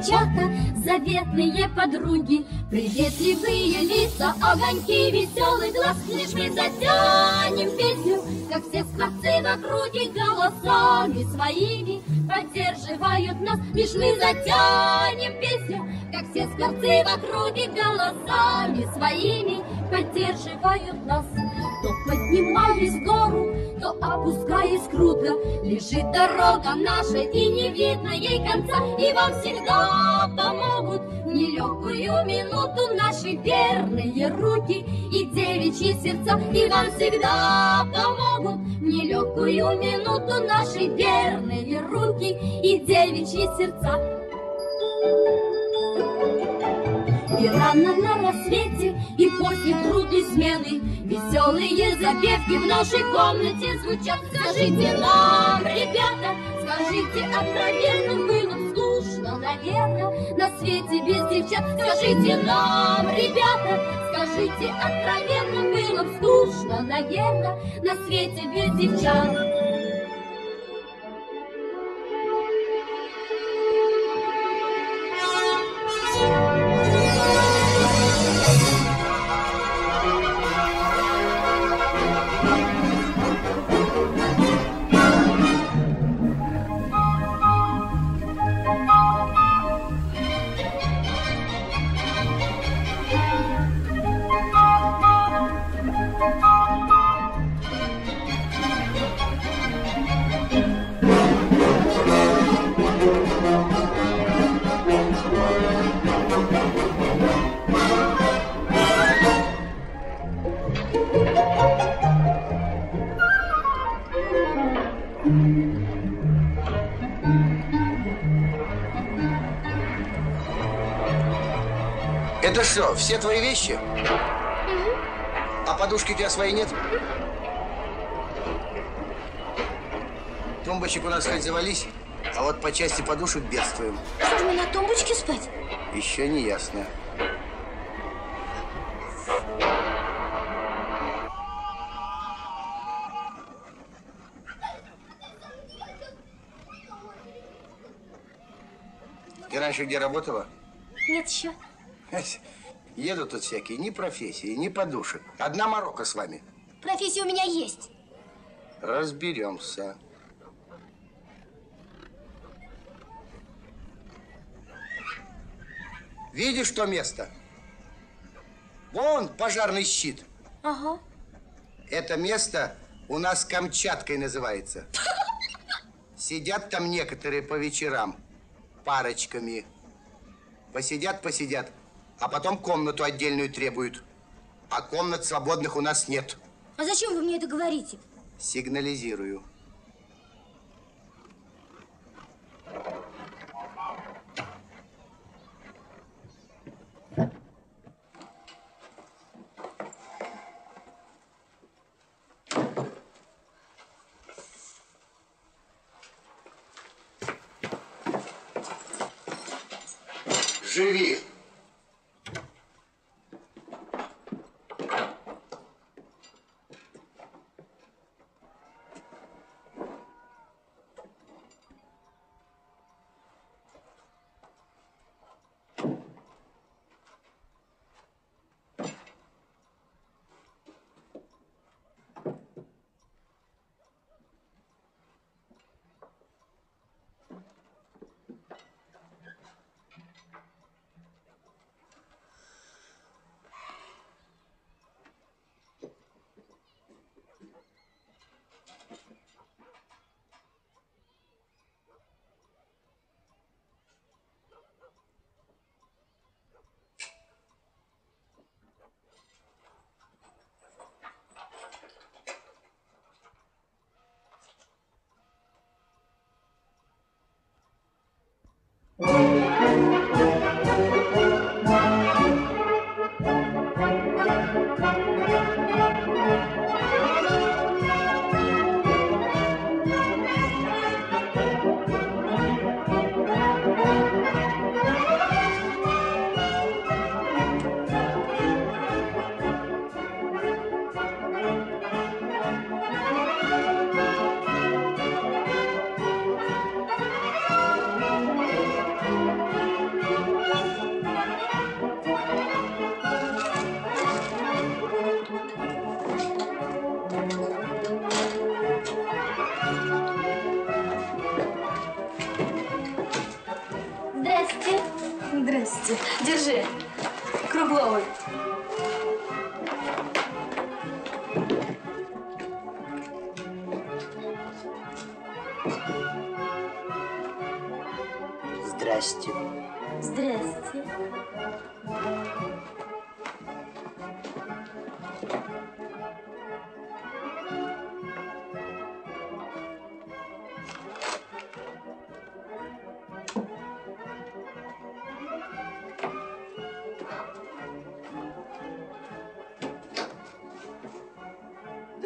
девчата, заветные подруги, приветливые лица, огоньки, веселый глаз, лишь мы затянем песню, как все скворцы в округе голосами своими поддерживают нас, лишь мы затянем песню, как все скворцы в округе голосами своими поддерживают нас. То поднимаясь в гору, то опускаясь круто, Лежит дорога наша, и не видно ей конца, И вам всегда помогут в нелегкую минуту Наши верные руки и девичьи сердца, И вам всегда помогут в нелегкую минуту Наши верные руки и девичьи сердца. И рано на рассвете, и после трудной смены Веселые запевки в нашей комнате звучат. Скажите нам, ребята, скажите откровенно Было скучно, наверное, на свете без девчат. Скажите нам, ребята, скажите откровенно Было скучно, наверное, на свете без девчат что, все твои вещи? А подушки у тебя своей нет? Тумбочек у нас хоть завались, а вот по части подушек бедствуем. Что ж, мы на тумбочке спать? Еще не ясно. Ты раньше где работала? Нет еще. Едут тут всякие, ни профессии, ни подушек. Одна морока с вами. Профессия у меня есть. Разберемся. Видишь то место? Вон пожарный щит. Ага. Это место у нас Камчаткой называется. Сидят там некоторые по вечерам парочками. Посидят, посидят, а потом комнату отдельную требуют. А комнат свободных у нас нет. А зачем вы мне это говорите? Сигнализирую.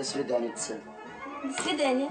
Свидания. До свидания.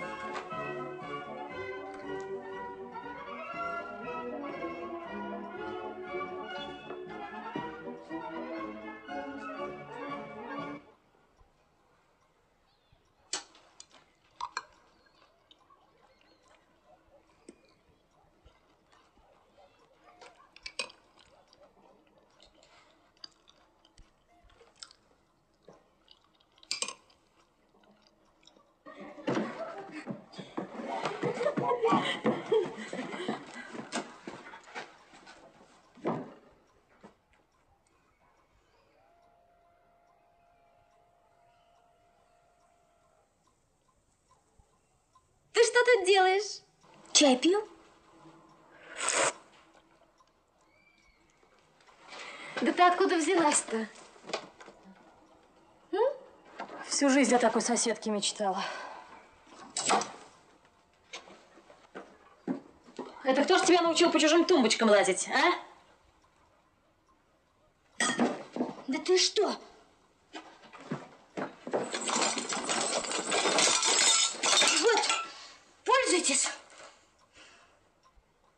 Взялась-то? Всю жизнь о такой соседке мечтала. Это кто ж тебя научил по чужим тумбочкам лазить, а? Да ты что? Вот, пользуйтесь.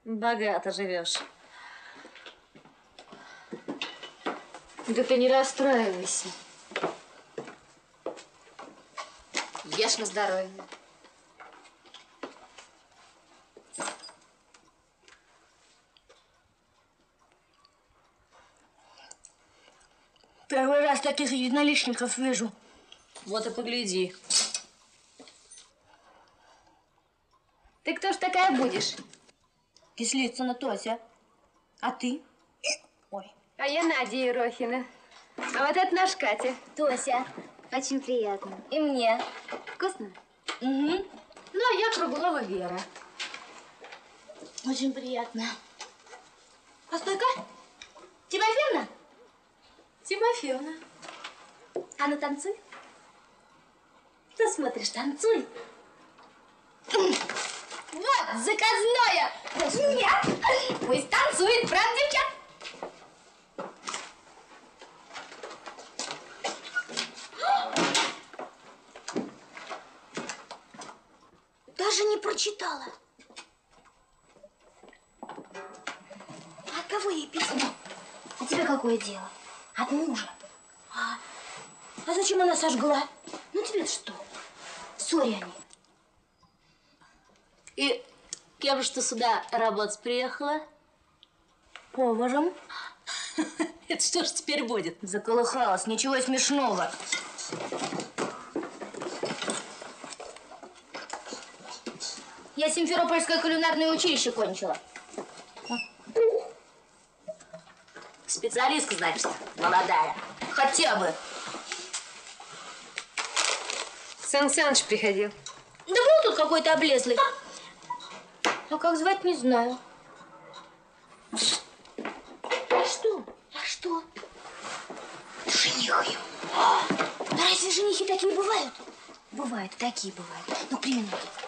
Богато живешь. Да ты не расстраивайся. Ешь на здоровье. Первый раз таких единоличников вижу. Вот и погляди. Ты кто ж такая будешь? Кислицына Тося. А ты? А я Надя Ерохина. А вот это наш Катя. Тося. Очень приятно. И мне. Вкусно? Угу. Ну, а я Круглова Вера. Очень приятно. Постой-ка. Тимофеевна? Тимофеевна. А ну танцуй. Что смотришь, танцуй. Вот, заказное. Нет. Пусть танцует, правда, девчат? Даже не прочитала. А от кого ей письмо? А тебе какое дело? От мужа. А, а зачем она сожгла? Ну тебе что? В ссоре они. И кем же ты сюда работать приехала? Поваром. Это что ж теперь будет? Заколыхалась, ничего смешного. Я Симферопольское кулинарное училище кончила. Специалистка, значит, молодая. Хотя бы. Сан Саныч приходил. Да был тут какой-то облезлый. А как звать, не знаю. А что? А что? Жених ее. Да разве женихи такие бывают? Бывают, такие бывают. Ну, к.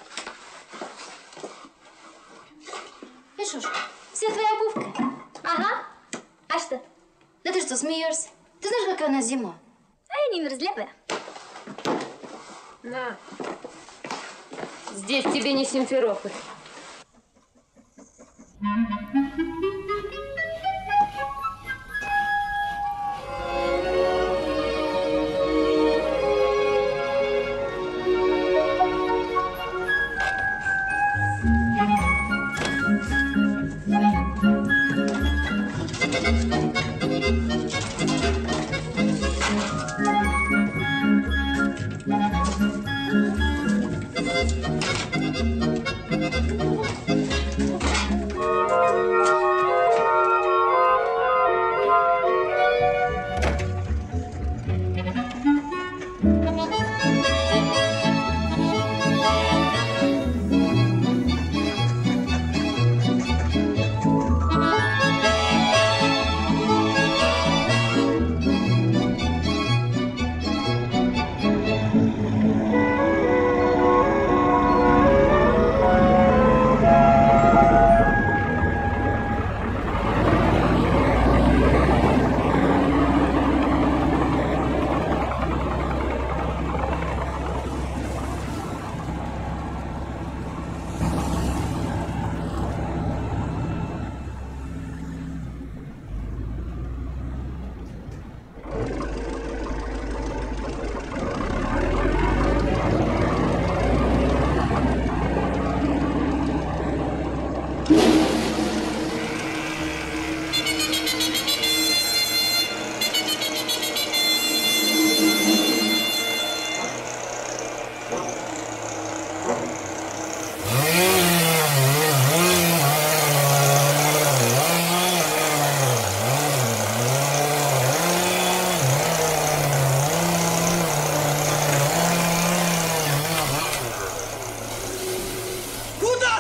Мишуш, вся твоя обувка? Ага. А что? Да ты что, смеешься? Ты знаешь, какая у нас зима? А я не мерзлявая. На. Здесь тебе не Симферополь.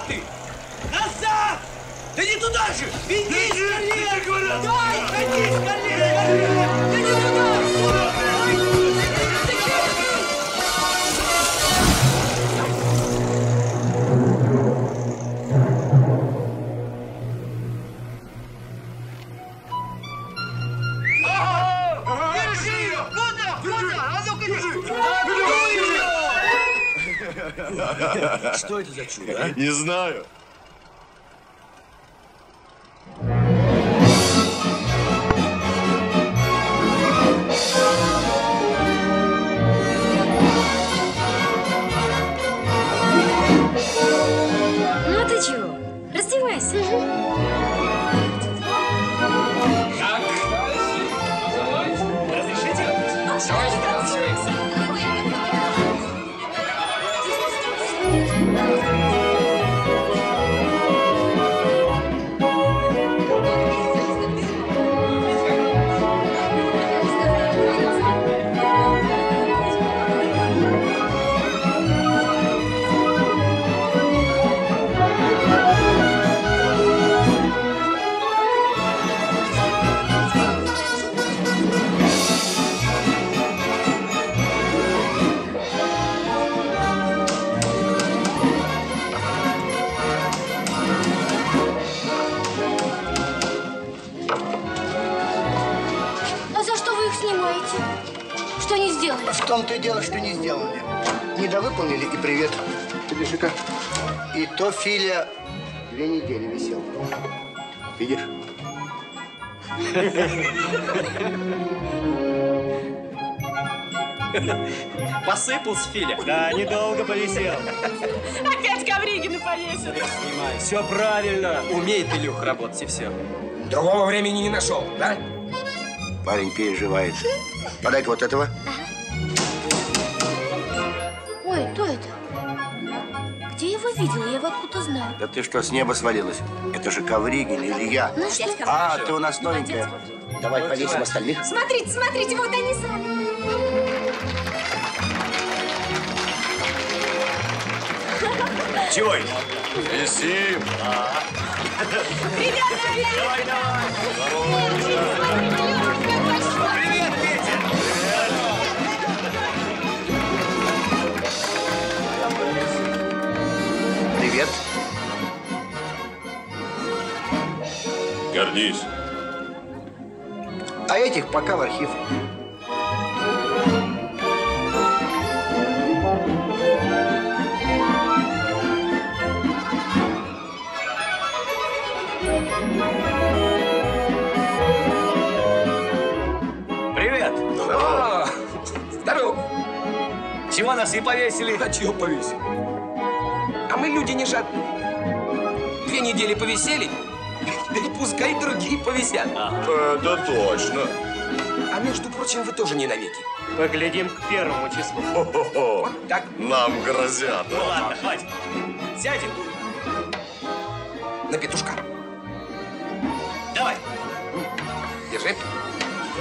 Ты? Назад! Да не туда же! Веди скорее! Дай, ходи скорее! Да не туда! Что это за чудо, а? Не знаю. Ну ты чего? Раздевайся. А В том-то и дело, что не сделали. Недовыполнили и привет. Подержи-ка. И то Филя две недели висел. Видишь? Посыпался Филя. Да, недолго повисел. Опять Ковригина повесил. Снимай. Все правильно. Умеет Илюх работать и все. Другого времени не нашел, да? Парень переживает. Подай-ка вот этого. Видела? Я его откуда знаю? Да ты что, с неба свалилась? Это же Ковригин или я. Ну что? А, ты у нас новенькая. Давай повесим остальных. Смотрите, смотрите, вот они сами. Чего это? Висим. Привет, Привет. Гордись. А этих пока в архив. Привет. Здорово. Чего нас и повесили? А чего повесил? Мы люди не жадные. Две недели повисели, теперь пускай другие повисят. Это точно. А между прочим, вы тоже не навеки. Поглядим к первому числу. Хо-хо-хо. Вот так. Нам грозят. Ну ладно, хватит. Сядем. На петушка. Давай. Держи.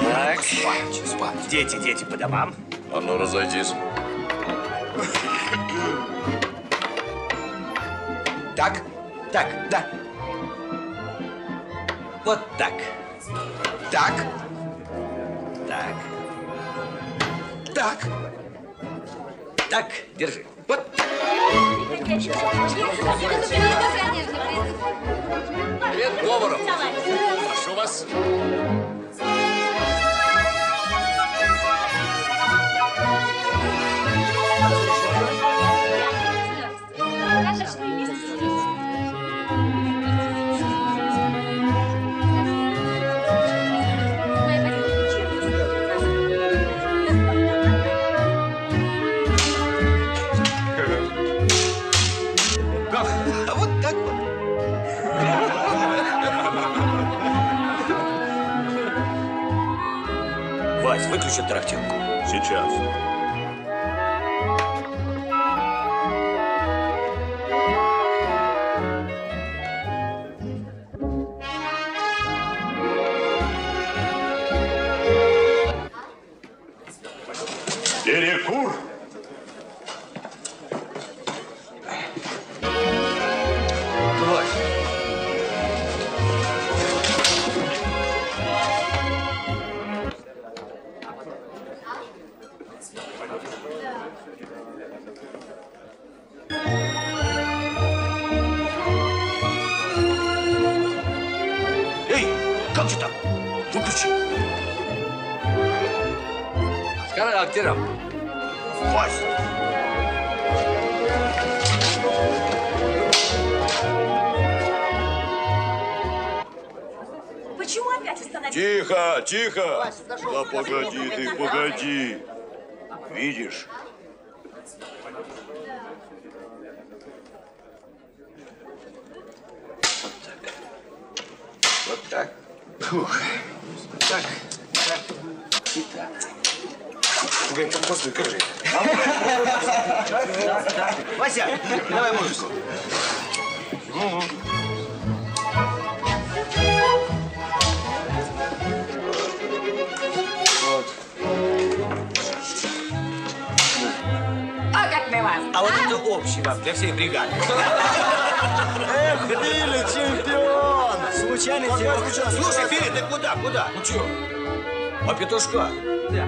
Так. Спать, спать. Дети, дети, по домам. А ну разойдись. Так, так, да. Вот так. Так, Так. так. Так, держи. Вот. Привет, Говоров. Прошу вас. Вась, выключи тарахтелку. Сейчас. Тихо. Да погоди ты, погоди. Видишь? Вот так. Фух. Так, так и так. Говорит, постой, как же? Вася, давай музыку. А Вам для всей бригады. Эх, Вилли, чемпион! Случайно тебя... Слушай, Филипп, ты куда, куда? Ну чё? А петушка? Да.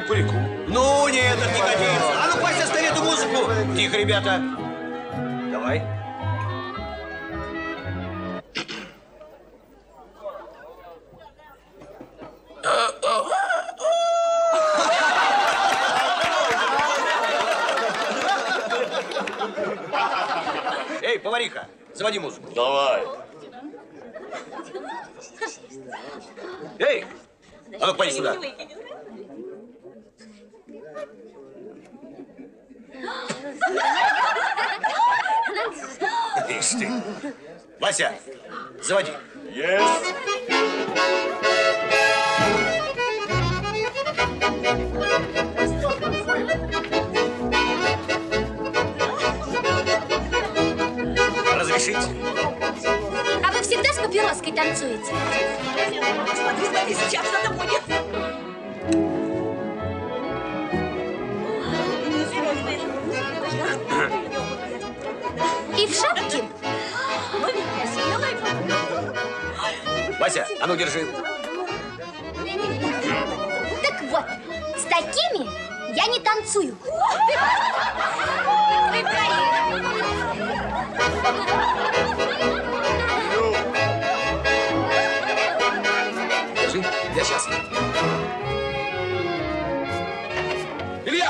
Кукурику. Ну, нет, это не годится. А ну, Вася, остави эту музыку. Тихо, ребята. Эй, а ну, поди сюда. Ишь ты. Вася, заводи. Есть. Разрешите? Всегда с папироской танцуете? Смотри, смотри, сейчас что-то будет. И в шапке? Вася, а ну держи. Так вот, с такими я не танцую. Вы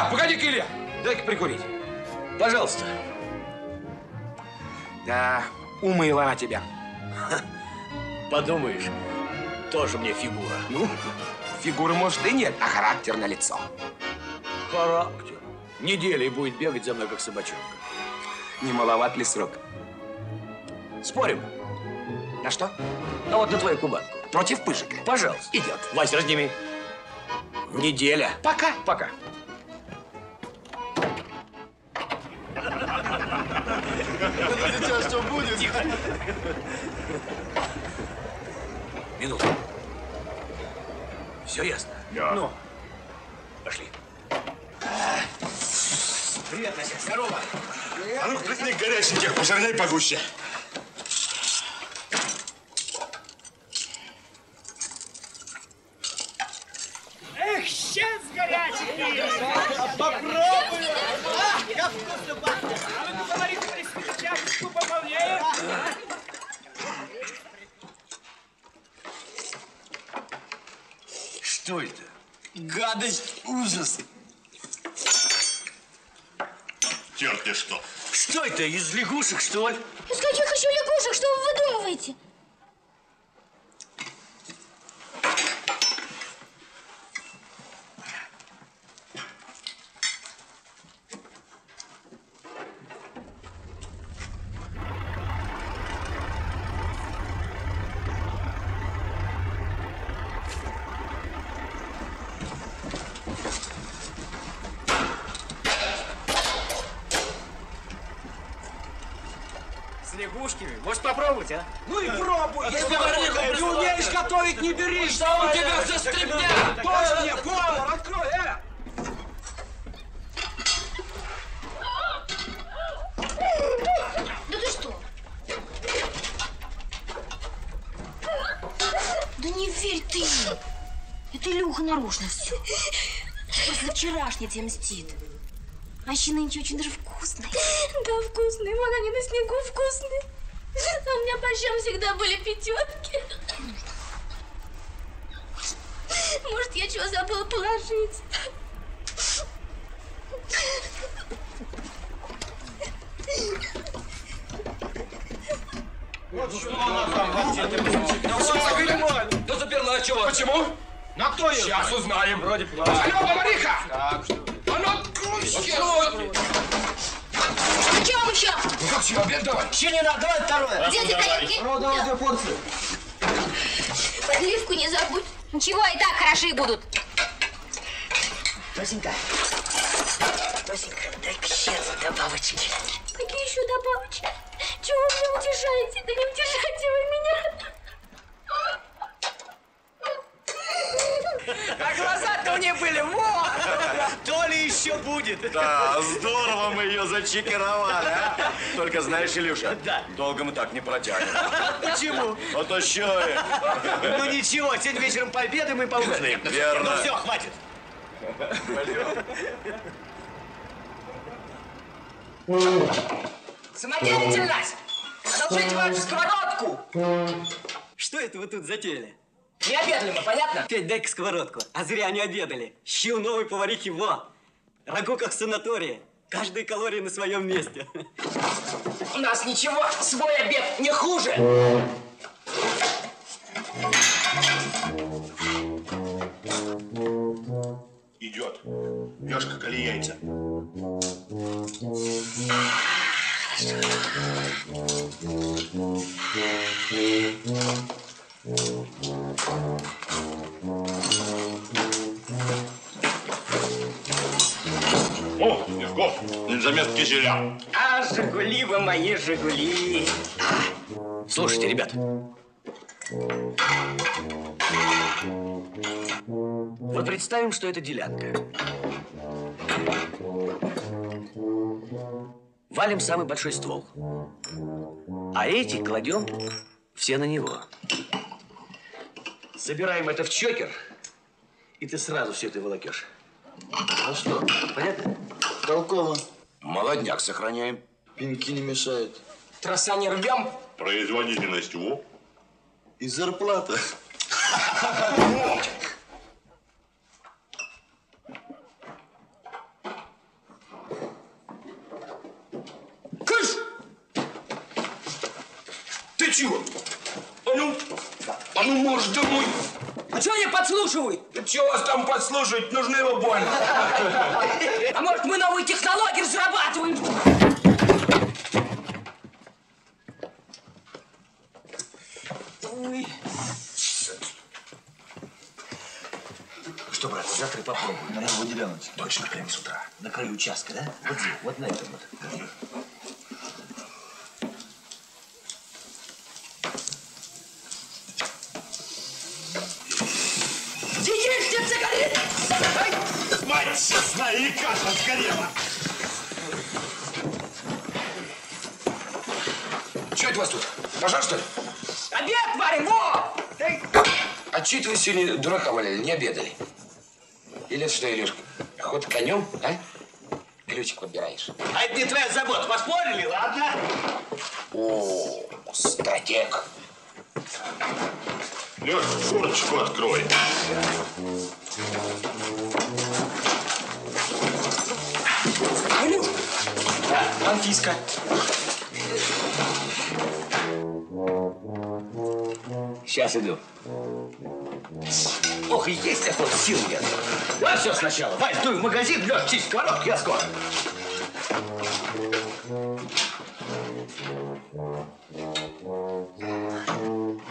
Илья, погоди-ка, Илья. Дай-ка прикурить. Пожалуйста. Да, умыла она тебя. Подумаешь, тоже мне фигура. Ну, фигуры, может, и нет, а характер на лицо. Характер. Неделей будет бегать за мной, как собачонка. Не маловат ли срок? Спорим? На что? А вот на твою кубанку. Против пыжика. Пожалуйста. Идет. Вася, разними. Неделя. Пока. Пока. Сейчас что будет? Минуту. Все ясно? Да. Ну, пошли. Привет, Настя. Здорово. А ну, плесни горяченьких, пожирней погуще. Эх, горячий Попробуй! А, как вкусно пахнет. А ну-ка, говори, чашечку пополнее. Что это? Гадость, ужас! Черт что. Что это, из лягушек, что ли? Из каких еще лягушек? Что вы выдумываете? А? Ну и пробуй. Если повариха не умеешь готовить, не бери. Что у тебя за стряпня? Тоже мне повар, открой, э! Да ты что? Да не верь ты. Это Илюха нарочно все. После вчерашней тебе мстит. А еще нынче очень знаешь, Илюша, Да. долго мы так не протянем. Почему? А то что Ну ничего, сегодня вечером пообедаем и поужинаем. Верно. Ну все, хватит. Самодеятельность! Одолжите вашу сковородку! Что это вы тут затеяли? Не обедали мы, понятно? Петь, дай-ка сковородку. А зря они обедали. Щи у новой поварихи во. Рагу как в санатории. Каждая калория на своем месте. У нас ничего, свой обед не хуже. Идет. Ешь, как или яйца. О, Левков, замест киселя. Жигули вы мои, Жигули. Слушайте, ребят. Вот представим, что это делянка. Валим самый большой ствол. А эти кладем все на него. Собираем это в чокер, и ты сразу все это волокешь. Ну что, понятно? Толково. Молодняк сохраняем. Пеньки не мешают. Троса не рвем. Производительность во. И зарплата. Кыш! Ты чего? А ну, а ну, можешь домой. А что они подслушивают? Да что вас там подслушивать? Нужно его больно. А может, мы новые технологии разрабатываем? Ой. Что, брат, завтра попробуем. На новую деляночку. Точно, прямо с утра. На краю участка, да? Вот здесь, вот на этом вот. Есть те сигареты? Мать честная, и каша сгорела. Что это у вас тут? Пожар, что ли? Обед варим, во! А что это вы сегодня дурака валяли, не обедали? Или это что, Илюшка, охота конем, а? Ключик подбираешь. А это не твоя забота. Поспорили, ладно? О, стратег. Леш, форточку открой. Илюш, Анфиска. Сейчас иду. Ох, и есть охота, сил нет. Давай все сначала. Вань, дуй в магазин, Леш, чисть сковородку, я скоро.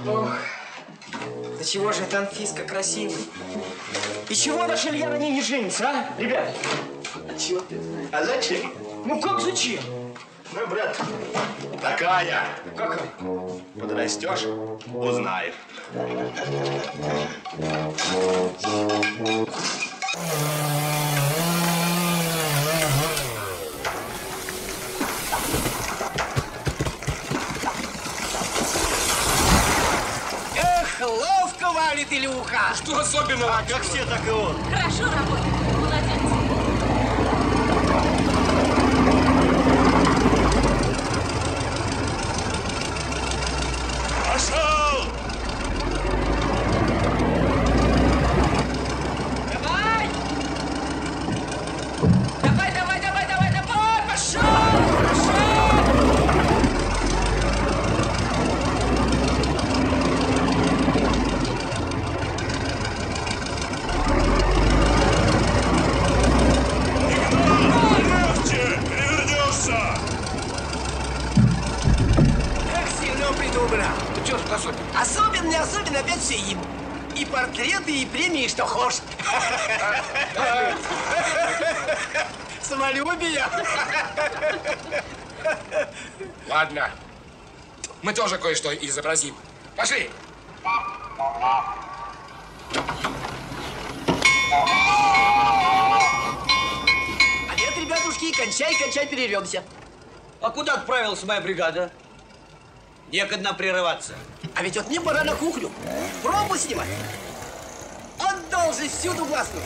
Ох, да чего же это Анфиска красивый? И чего наш Илья на ней не женится, а, ребят? А чего ты? А зачем? Ну как зачем? Ну, брат, такая. Какая? Подрастешь, узнаешь. Эх, ловко валит Илюха. Что особенного? Как все, так и он. Хорошо работает. Молодец. Пошел! все придумано. Ну что тут особенно? Особенно, не особенно, опять все им. И портреты, и премии, что хошь. Самолюбие. Ладно. Мы тоже кое-что изобразим. Пошли. А нет, ребятушки, кончай, кончай, перервемся. А куда отправилась моя бригада? Некогда прерываться. А ведь вот мне пора на кухню. Пробу снимать. Он должен всюду гласнуть.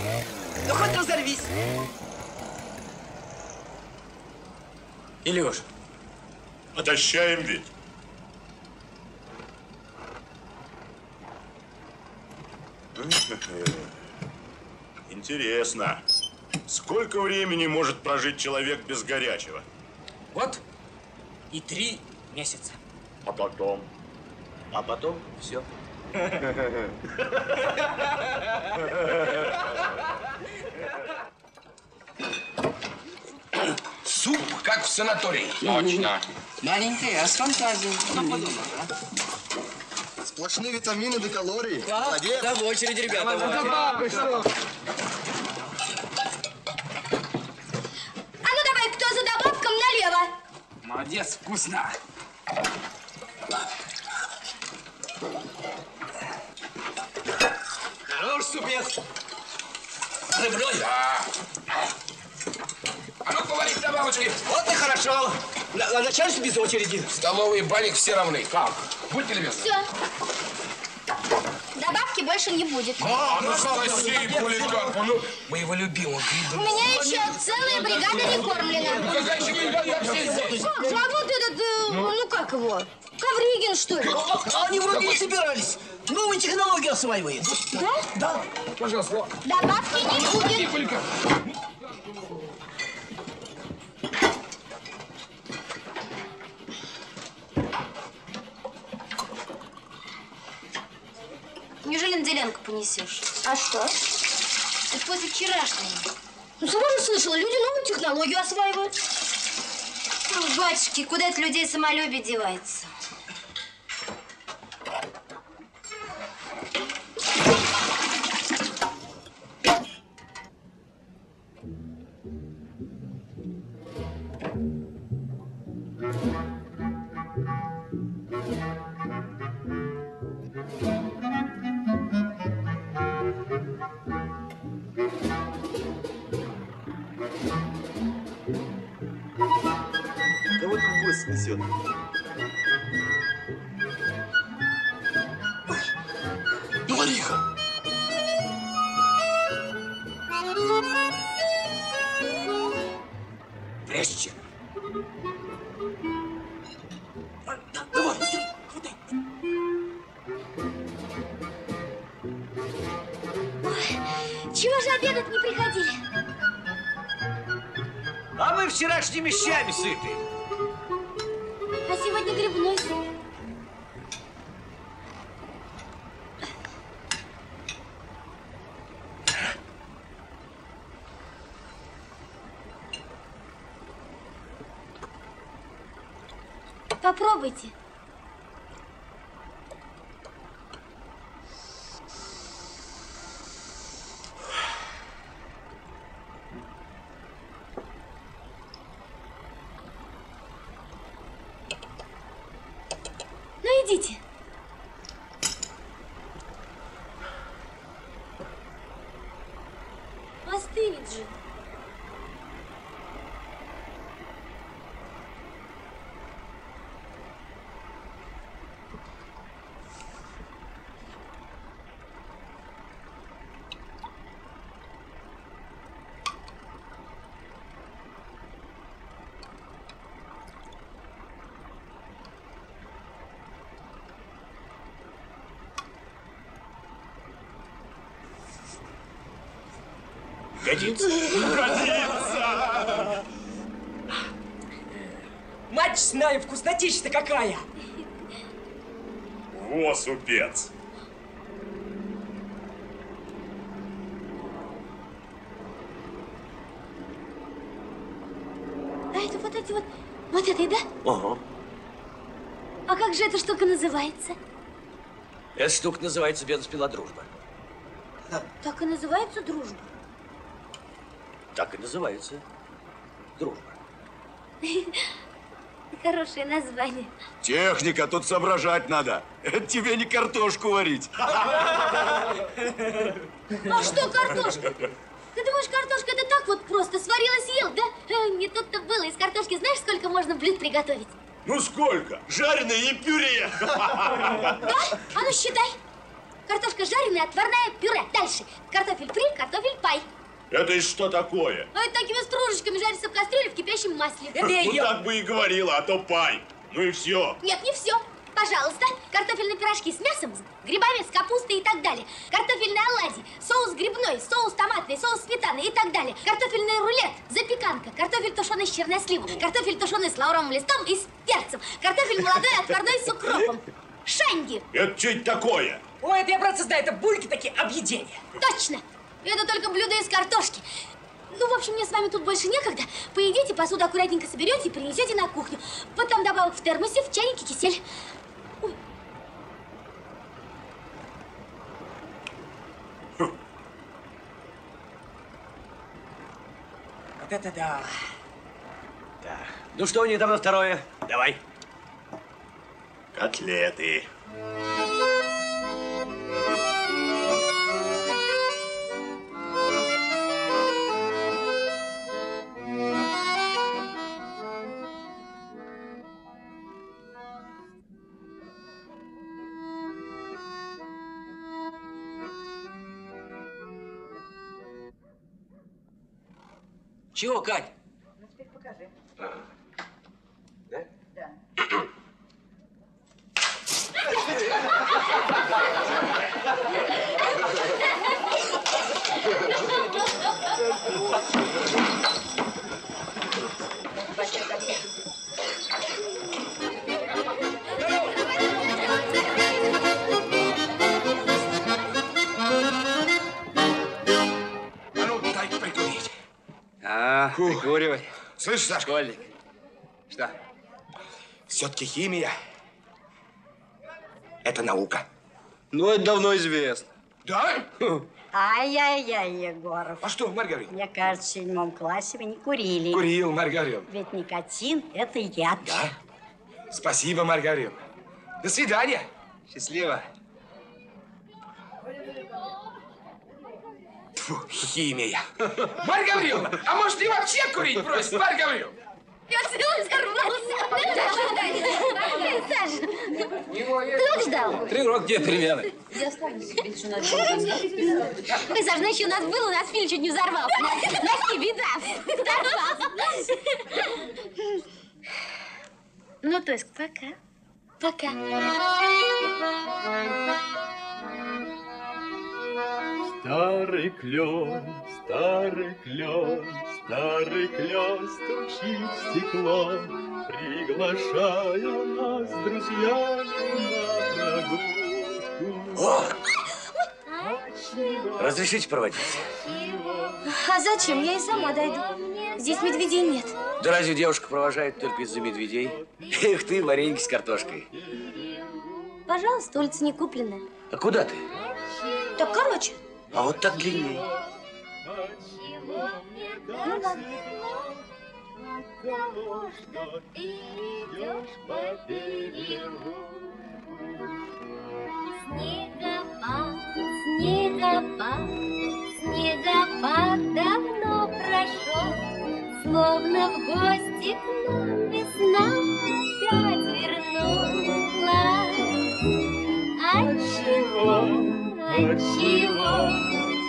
Ну хоть разорвись. Илюш, Отощаем ведь. Интересно, сколько времени может прожить человек без горячего? вот и три месяца. А потом? А потом все. Суп, как в санатории. Точно. Маленькая, а с фантазией. Сплошные витамины до калорий. Да, Молодец. да, в очередь, ребята. А ну давай, кто за добавком налево? Молодец, вкусно. Хорош, супец. Рыбной? Да. А ну, поварить добавочки. Вот и хорошо. На, на начальство без очереди. Столовый и банник все равны. Как? Будьте любезны. Все. Добавки больше не будет. А, ну спасибо, Ликапа. Ну, моего любимого У гриба. меня еще целая бригада не кормлена. Какая бригада? Все здесь. Как же, а вот этот, э, ну как его, Ковригин, что ли? А они вроде не собирались. Новые технологии осваивают. Да? Да. Пожалуйста. Добавки не будет. Неужели на деленку понесешь? А что? Это после вчерашнего. Ну, сама же слышала, люди новую технологию осваивают. Ну, батюшки, куда от людей самолюбие девается? Попробуйте. Ну идите. Остынет же. Годится? Годится! Мать честная, вкуснотища-то какая. Во, супец! А это вот эти вот, вот этой, да? Ага. А как же эта штука называется? Эта штука называется бензопила дружба. Так и называется дружба. Так и называется. Дружба. Хорошее название. Техника, тут соображать надо. Это тебе не картошку варить. А что картошка? Ты думаешь, картошка это так вот просто сварила, съел, да? Э, Не тут-то было. Из картошки знаешь, сколько можно блюд приготовить? Ну сколько? Жареное и пюре. Да? А ну считай. Картошка жареная, отварная, пюре. Дальше. Картофель фри, картофель пай. Это и что такое? А это такими стружечками жарится в кастрюле в кипящем масле. Ну так бы и говорила, а то пай. Ну и все. Нет, не все. Пожалуйста, картофельные пирожки с мясом, с грибами, с капустой и так далее. Картофельные оладьи, соус грибной, соус томатный, соус сметаны и так далее. Картофельный рулет, запеканка, картофель тушеный с черносливом, картофель тушеный с лавровым листом и с перцем, картофель молодой отварной с укропом. Шанги. Это что это такое? Ой, это я, братцы, знаю, это бульки такие, объедения. Точно. Это только блюдо из картошки. Ну, в общем, мне с вами тут больше некогда. Поедите, посуду аккуратненько соберете и принесете на кухню. Потом добавок в термосе, в чайнике кисель. Вот это да. Да. Ну что у них там на второе? Давай. Котлеты. Чего, Кать? Ну, теперь покажи. А А, прикуривай. Слышь, Сашка? Школьник. Что? Все-таки химия – это наука. Ну, это давно известно. Да? Ай-яй-яй, Егоров. А что, Маргарита? Мне кажется, в седьмом классе вы не курили. Курил, Маргарита. Ведь никотин – это яд. Да? Спасибо, Маргарита. До свидания. Счастливо. Фу, химия. Марья Гавриловна, а может и вообще курить бросить, Марья Гавриловна? Я целый взорвался. Саша, ты ждал? Три урока, где перемены? Я останусь. Ой, Саш, знаешь, у нас был, у нас фильм чуть не взорвался. Настя, беда. Взорвался. Ну, то есть, пока. Пока. Старый клен, старый клен, старый клен стучит в стекло, приглашая нас с друзьями на прогулку. Разрешите проводить? А зачем? Я и сама дойду. Здесь медведей нет. Да разве девушка провожает только из-за медведей? Эх ты, вареники с картошкой. Пожалуйста, улица не купленная. А куда ты? Так, короче. А вот так длиннее. Того, что ты идешь по берегу. Снегопад, снегопад, снегопад давно прошел, Словно в гости к нам весна опять вернулась. Отчего, отчего,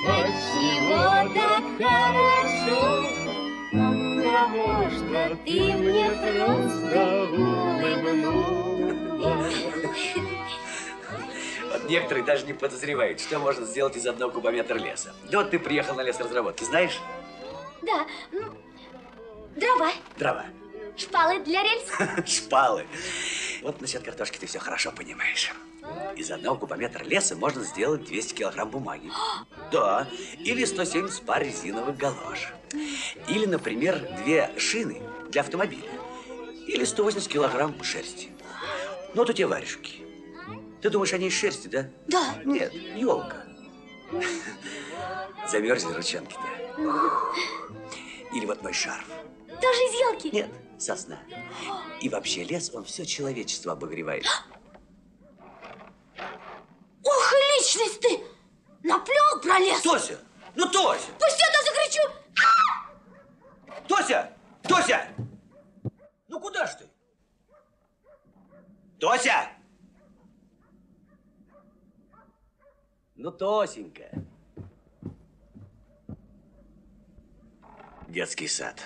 отчего так хорошо? Потому что ты мне просто Вот некоторые даже не подозревают, что можно сделать из одного кубометра леса. Да вот ты приехал на лес разработки, знаешь? Да, ну, дрова, Дрова, шпалы для рельс. шпалы. Вот насчет картошки ты все хорошо понимаешь. Из одного кубометра леса можно сделать 200 килограмм бумаги. Да, или 170 пар резиновых галош. Или, например, две шины для автомобиля. Или 180 килограмм шерсти. Ну, вот у тебя варежки. Ты думаешь, они из шерсти, да? Да. Нет, елка. Замерзли ручонки-то. Или вот мой шарф. Тоже из елки? Нет, сосна. И вообще лес, он все человечество обогревает. Ох, и личность ты! Наплел про лес! Тося! Ну, Тося! Пусть я закричу! Тося! Тося! Ну, куда ж ты? Тося! Ну, Тосенька. Детский сад.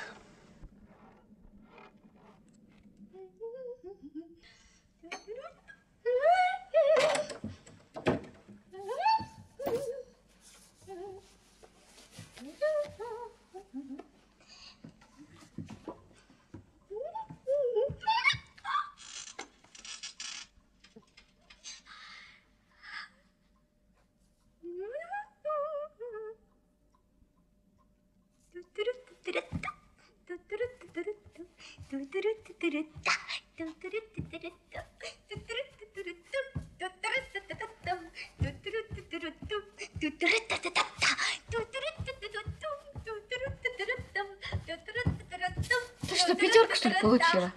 Ты что, пятерку, что ли, получила?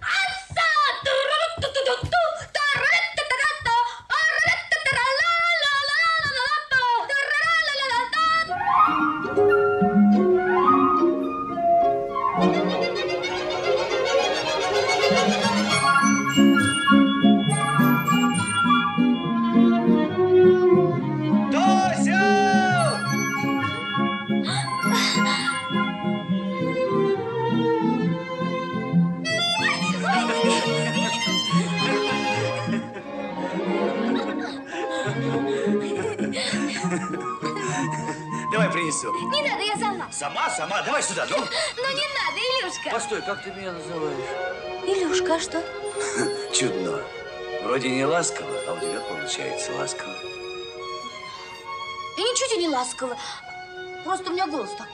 Ничуть не ласково. Просто у меня голос такой.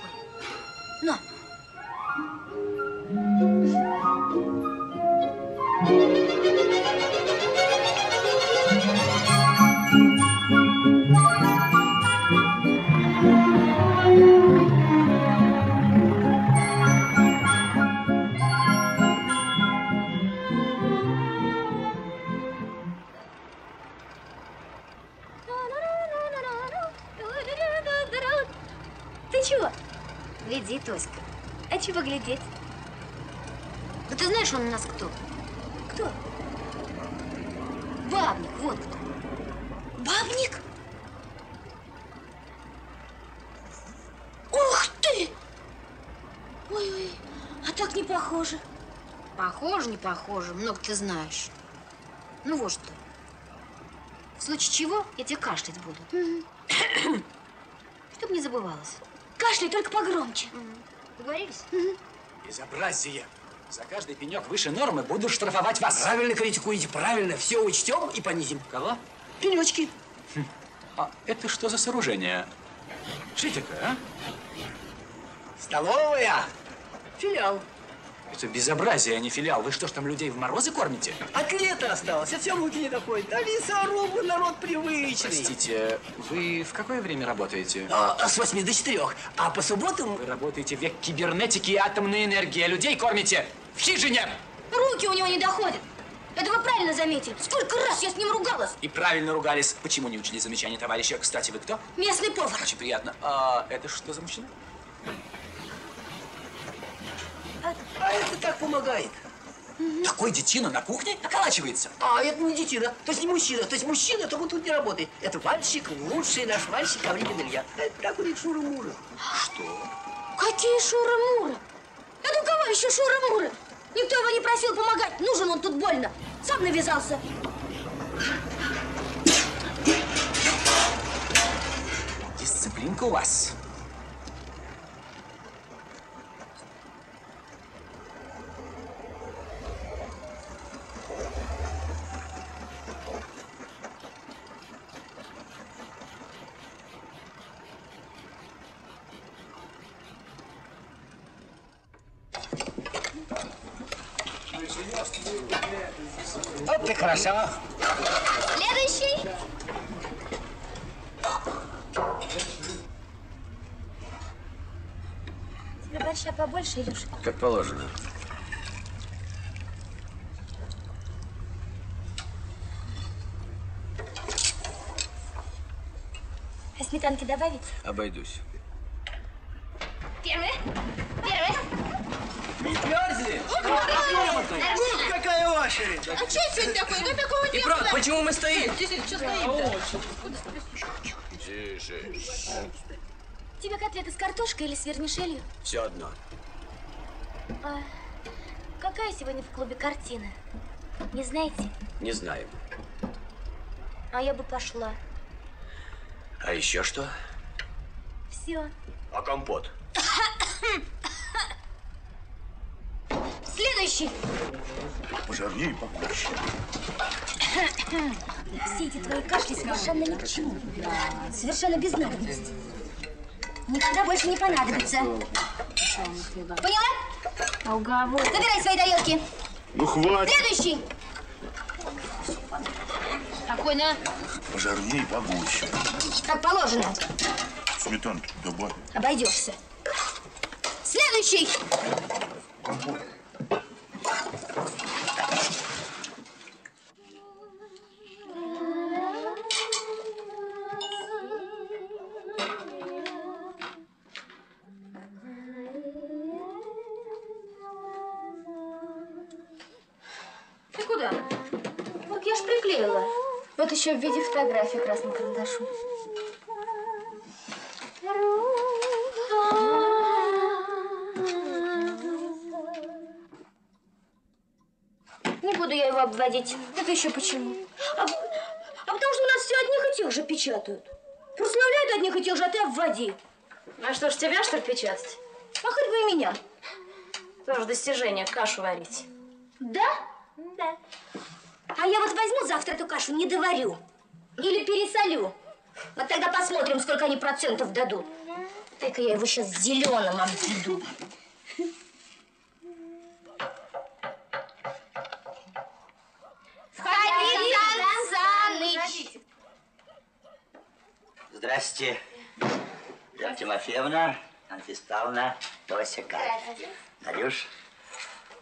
Похоже, много ты знаешь. Ну вот что. В случае чего я тебе кашлять буду. Чтоб не забывалось. Кашляй только погромче. Договорились? Безобразие. За каждый пенек выше нормы буду штрафовать вас. Правильно критикуете, правильно. Все учтем и понизим. Кого? Пенечки. А это что за сооружение? Шитика, а? Столовая. Филиал. Это безобразие, а не филиал. Вы что ж там людей в морозы кормите? От лета осталось, от все руки не доходит. А лесорубы народ привычный. Простите, вы в какое время работаете? А, с 8 до 4. А по субботам... Вы работаете в век кибернетики и атомной энергии, а людей кормите в хижине! Руки у него не доходят. Это вы правильно заметили. Сколько раз я с ним ругалась. И правильно ругались. Почему не учли замечания товарища? Кстати, вы кто? Местный повар. Очень приятно. А это что за мужчина? А это так помогает. Такой детина на кухне околачивается. А это не детина, то есть не мужчина. То есть мужчина, то он тут не работает. Это мальчик, лучший наш мальчик Аврикин Илья. Это так у них Шура-Мура. Что? Какие шуры-муры? Это у кого еще шуры-муры? Никто его не просил помогать. Нужен он тут больно. Сам навязался. Дисциплинка у вас. Хорошо. Следующий. Тебе большая побольше, Илюша? Как положено. А сметанки добавить? Обойдусь. Первый. Первый. Не мерзли! Нормально. Очередь! А что сегодня такое? Как такого не И было? почему мы стоим? Что стоим Тише. Тебе котлеты с картошкой или с вермишелью? Все одно. А какая сегодня в клубе картина? Не знаете? Не знаю. А я бы пошла. А еще что? Все. А компот? Следующий. Пожарнее побольше. Все эти твои кашли совершенно ни к чему. Совершенно без надобности. Никогда больше не понадобится. Поняла? А уговор? Забирай свои тарелки. Ну хватит. Следующий. Спокойно. Пожарнее побольше. Как положено. Сметанки добавь. Обойдешься. Следующий. Ты еще в виде фотографии красным карандашом. Не буду я его обводить. Это еще почему? А, а потому что у нас все одних и тех же печатают. Прославляют одних и тех же, а ты обводи. А что ж, тебя что ли печатать? А хоть бы и меня. Тоже достижение, кашу варить. Да? Да. А я вот возьму завтра эту кашу, не доварю. Или пересолю. Вот тогда посмотрим, сколько они процентов дадут. Только я его сейчас зеленым обведу. Входи, Сан Саныч. Здрасте. Вера Тимофеевна, Тося, Катя. Надюш.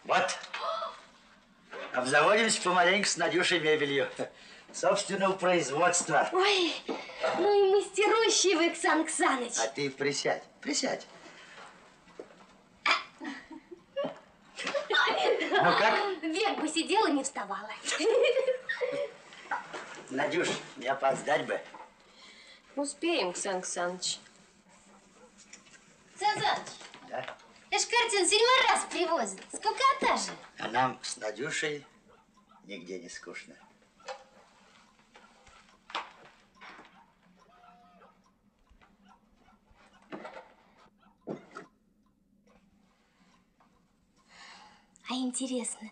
Вот. Обзаводимся помаленьку с Надюшей мебелью. Собственного производства. Ой, ну и мастерущий вы, Ксан Ксаныч. А ты присядь, присядь. Ну как? Век бы сидела, не вставала. Надюш, не опоздать бы. Успеем, Ксан Ксаныч. Сан Саныч, Да? Ж картин седьмой раз привозят. Скукота же. А нам с Надюшей нигде не скучно. А интересно,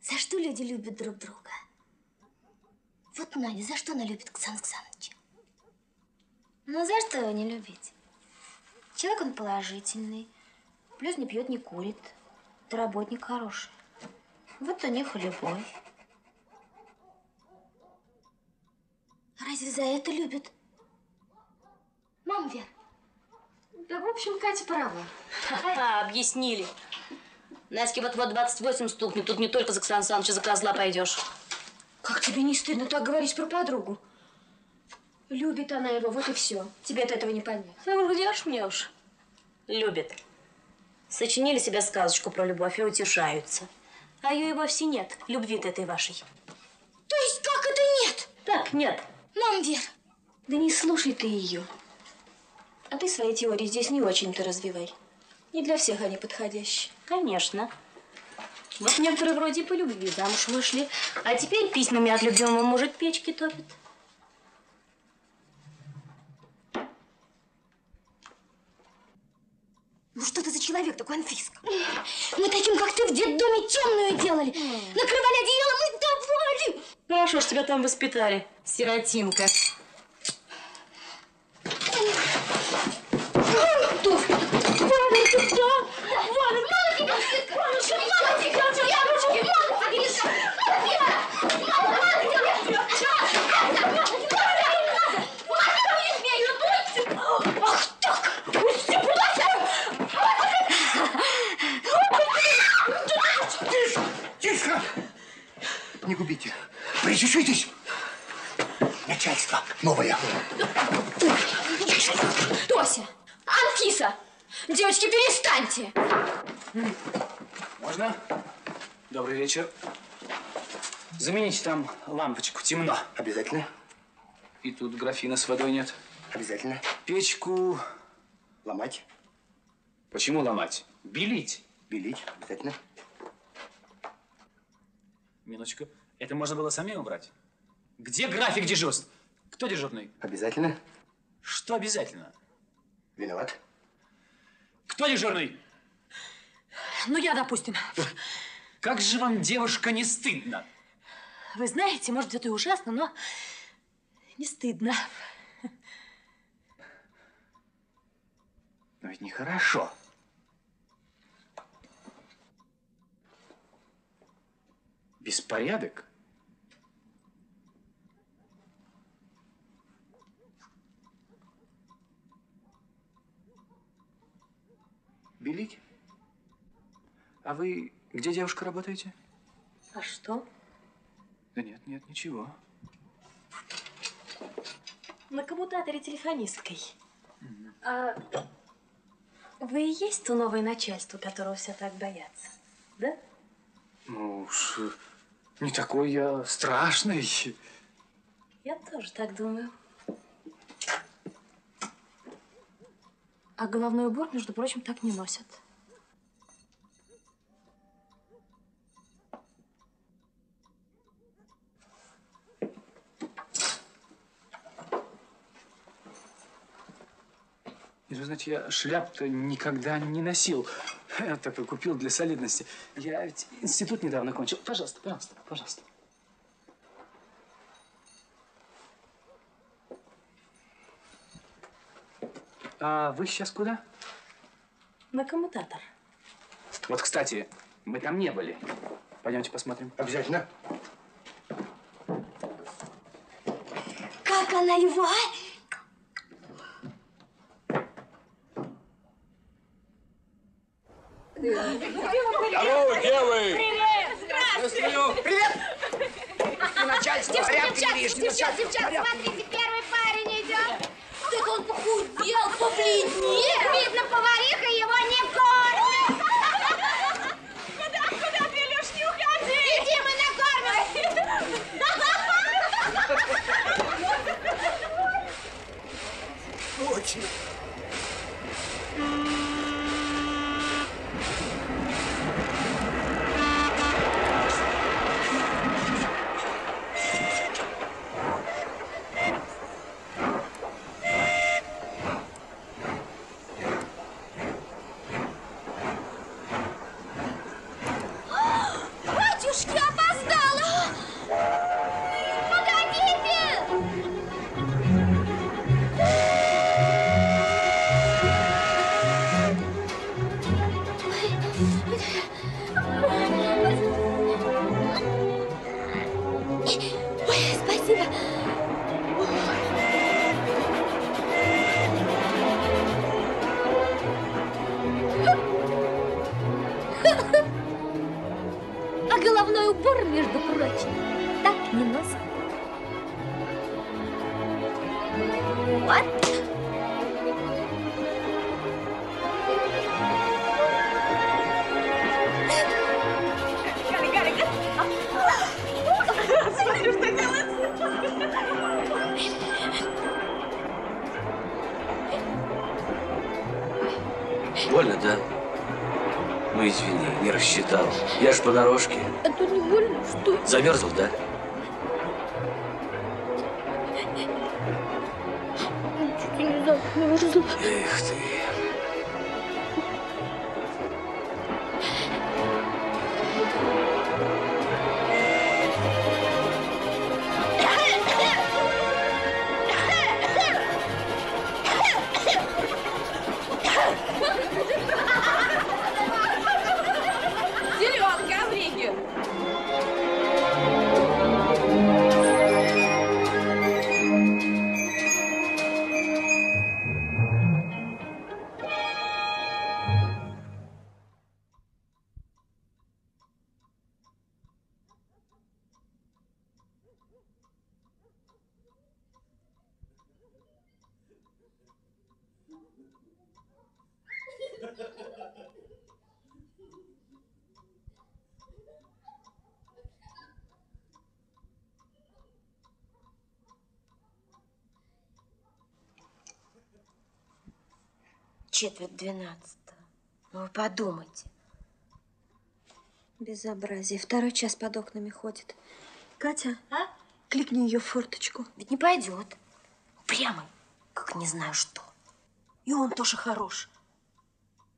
за что люди любят друг друга? Вот Надя, за что она любит Ксан Ксаныча? Ну, за что его не любить? Человек он положительный, плюс не пьет, не курит, да работник хороший. Вот у них и любовь. Разве за это любят? Мам, Вер, Да, в общем, Катя права. Ха-ха, объяснили. Настя вот-вот 28 стукнет. Тут не только за Ксан Саныча, за козла пойдешь. Как тебе не стыдно так говорить про подругу? Любит она его, вот и все. Тебе от этого не понять. Ну, где ж мне уж? Любит. Сочинили себе сказочку про любовь и утешаются. А ее и вовсе нет, любви-то этой вашей. То есть как это нет? Так, нет. Мам, Вер, Да не слушай ты ее. А ты свои теории здесь не очень-то развивай. Не для всех они подходящие. Конечно. Вот некоторые вроде по любви замуж вышли, а теперь письмами от любимого мужа печки топят. Ну что ты за человек такой, Анфиска? Мы таким, как ты, в детдоме темную делали. Накрывали одеялом и давали. Хорошо ж тебя там воспитали, сиротинка. Валя, ты кто? Валя, мало тебя, Анфиска. Мало тебя, мало тебя. Яблочки, мало тебе. Видите? Причешитесь! Начальство новое. Тося! Анфиса! Девочки, перестаньте! Можно? Добрый вечер. Замените там лампочку, темно. Обязательно. И тут графина с водой нет. Обязательно. Печку... Ломать. Почему ломать? Белить. Белить. Обязательно. Минуточку. Это можно было самим убрать. Где график дежурств? Кто дежурный? Обязательно. Что обязательно? Виноват. Кто дежурный? Ну, я, допустим. Как же вам, девушка, не стыдно? Вы знаете, может, это и ужасно, но не стыдно. Но ведь нехорошо. Беспорядок? Белить? А вы где, девушка, работаете? А что? Да нет, нет, ничего. На коммутаторе телефонисткой. А вы и есть то новое начальство, которого все так боятся, да? Ну уж, не такой я страшный. Я тоже так думаю. А головной убор, между прочим, так не носят. И вы знаете, я шляп-то никогда не носил. Я такой купил для солидности. Я ведь институт недавно кончил. Пожалуйста, пожалуйста, пожалуйста. А вы сейчас куда? На коммутатор. Вот, кстати, мы там не были. Пойдемте посмотрим. Обязательно. Как она его, а? Здорово, девы! Привет! Здравствуйте! Привет! Начальство, Девчат, девчат, девчат, девчат, смотрите, первый парень идет. Так он похудел, побледнел. Видно, повариха его не Замерзл, да? Четверть двенадцатого. Ну, вы подумайте. Безобразие. Второй час под окнами ходит. Катя, а? кликни ее в форточку. Ведь не пойдет. Прямо, как не знаю что. И он тоже хорош.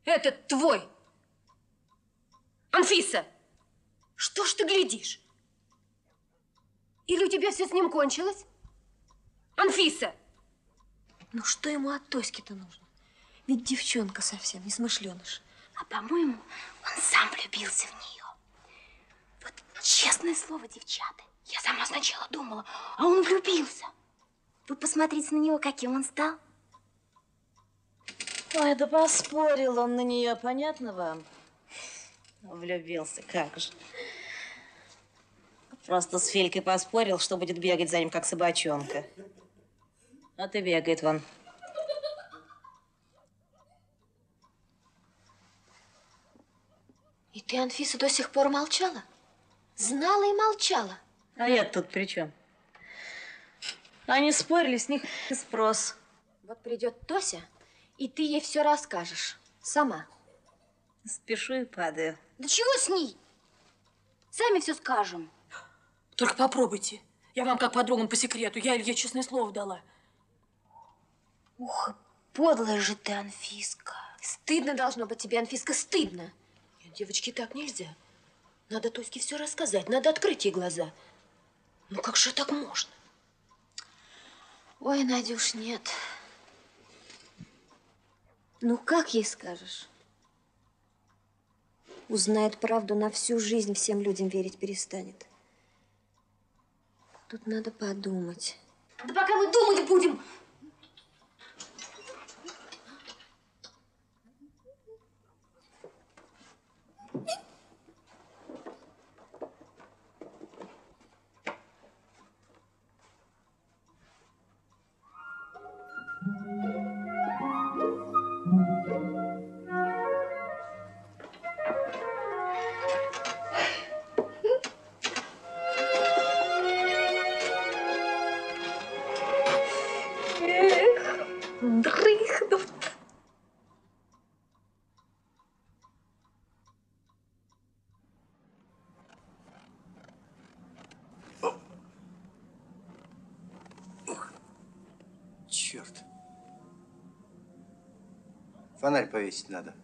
Этот твой. Анфиса, что ж ты глядишь? Или у тебя все с ним кончилось? Анфиса! Ну что ему от Тоськи-то нужно? Ведь девчонка совсем, не смышленыш. А по-моему, он сам влюбился в нее. Вот честное слово, девчата, я сама сначала думала, а он влюбился. Вы посмотрите на него, каким он стал. Ой, да поспорил он на нее, понятно вам? Влюбился, как же. Просто с Филькой поспорил, что будет бегать за ним, как собачонка. А ты бегает вон. И ты, Анфиса, до сих пор молчала? Знала и молчала. А я тут при чем? Они спорили, с них и спрос. Вот придет Тося, и ты ей все расскажешь. Сама. Спешу и падаю. Да чего с ней? Сами все скажем. Только попробуйте. Я вам как подругам по секрету. Я Илье честное слово дала. Ух, подлая же ты, Анфиска. Стыдно должно быть тебе, Анфиска, стыдно. Девочки, так нельзя. Надо Тоське все рассказать, надо открыть ей глаза. Ну как же так можно? Ой, Надюш, нет. Ну как ей скажешь? Узнает правду на всю жизнь, всем людям верить перестанет. Тут надо подумать. Да пока мы думать будем, Фонарь повесить надо.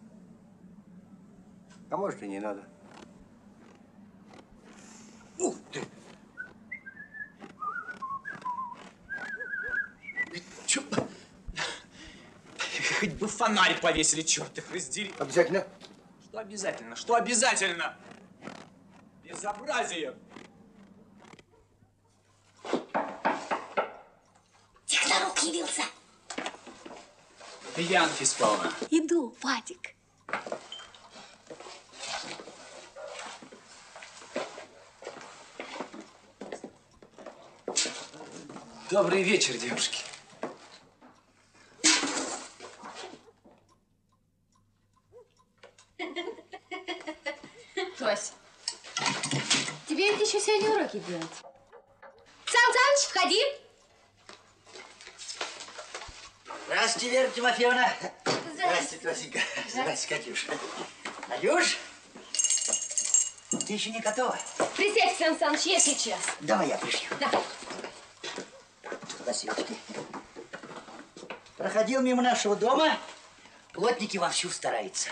А может и не надо. Ух ты! Чё? Хоть бы фонарь повесили, черт их раздери. Обязательно. Что обязательно? Что обязательно? Безобразие! Я, Анфиса Павловна. Иду, Вадик. Добрый вечер, девушки. Тось, тебе ведь еще сегодня уроки делать. Сан Саныч, входи. Здравствуйте, Вера Тимофеевна. Здравствуйте, Тосенька. Здравствуйте, Катюша. Надюш, ты еще не готова? Присядь, Сан Саныч, я сейчас. Давай я пришью. Да. Спасибочки. Проходил мимо нашего дома, плотники вовсю стараются.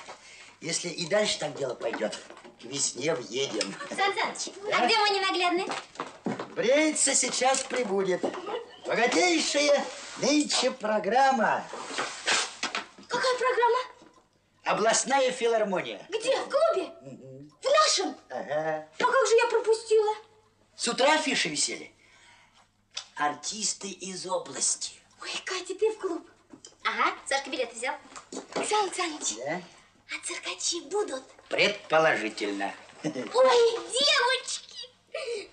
Если и дальше так дело пойдет, к весне въедем. Сан Саныч, а где мой ненаглядный? Бреется сейчас прибудет. Богатейшая нынче программа. Какая программа? Областная филармония. Где? В клубе? В нашем? Ага. А как же я пропустила? С утра афиши висели. Артисты из области. Ой, Катя, ты в клуб? Ага, Сашка билеты взял. Сан Саныч, Да? а циркачи будут? Предположительно. Ой, девочки!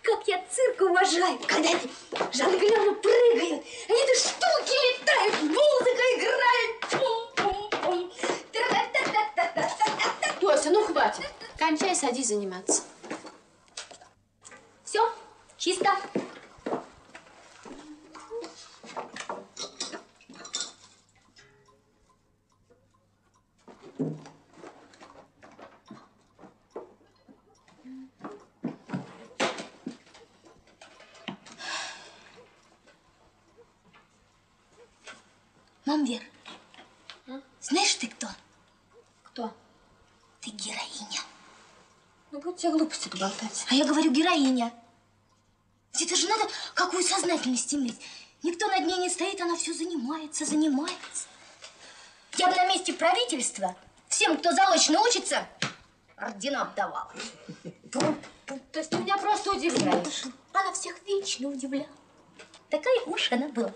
Как я цирк уважаю, когда они жонглеры прыгают, они до штуки летают, музыка играет. Пум-пум-пум. Тра-та-та-та-та-та-та. Тося, ну хватит. Кончай, садись заниматься. Все, чисто. Мам, Вер, знаешь ты кто? Кто? Ты героиня. Ну, будь тебе глупости болтать. А я говорю героиня. Ведь это же надо какую сознательность иметь. Никто над ней не стоит, она все занимается, занимается. Я бы на месте правительства всем, кто заочно учится, ордена обдавала. То есть ты меня просто удивляешь. Она всех вечно удивляла. Такая уж она была.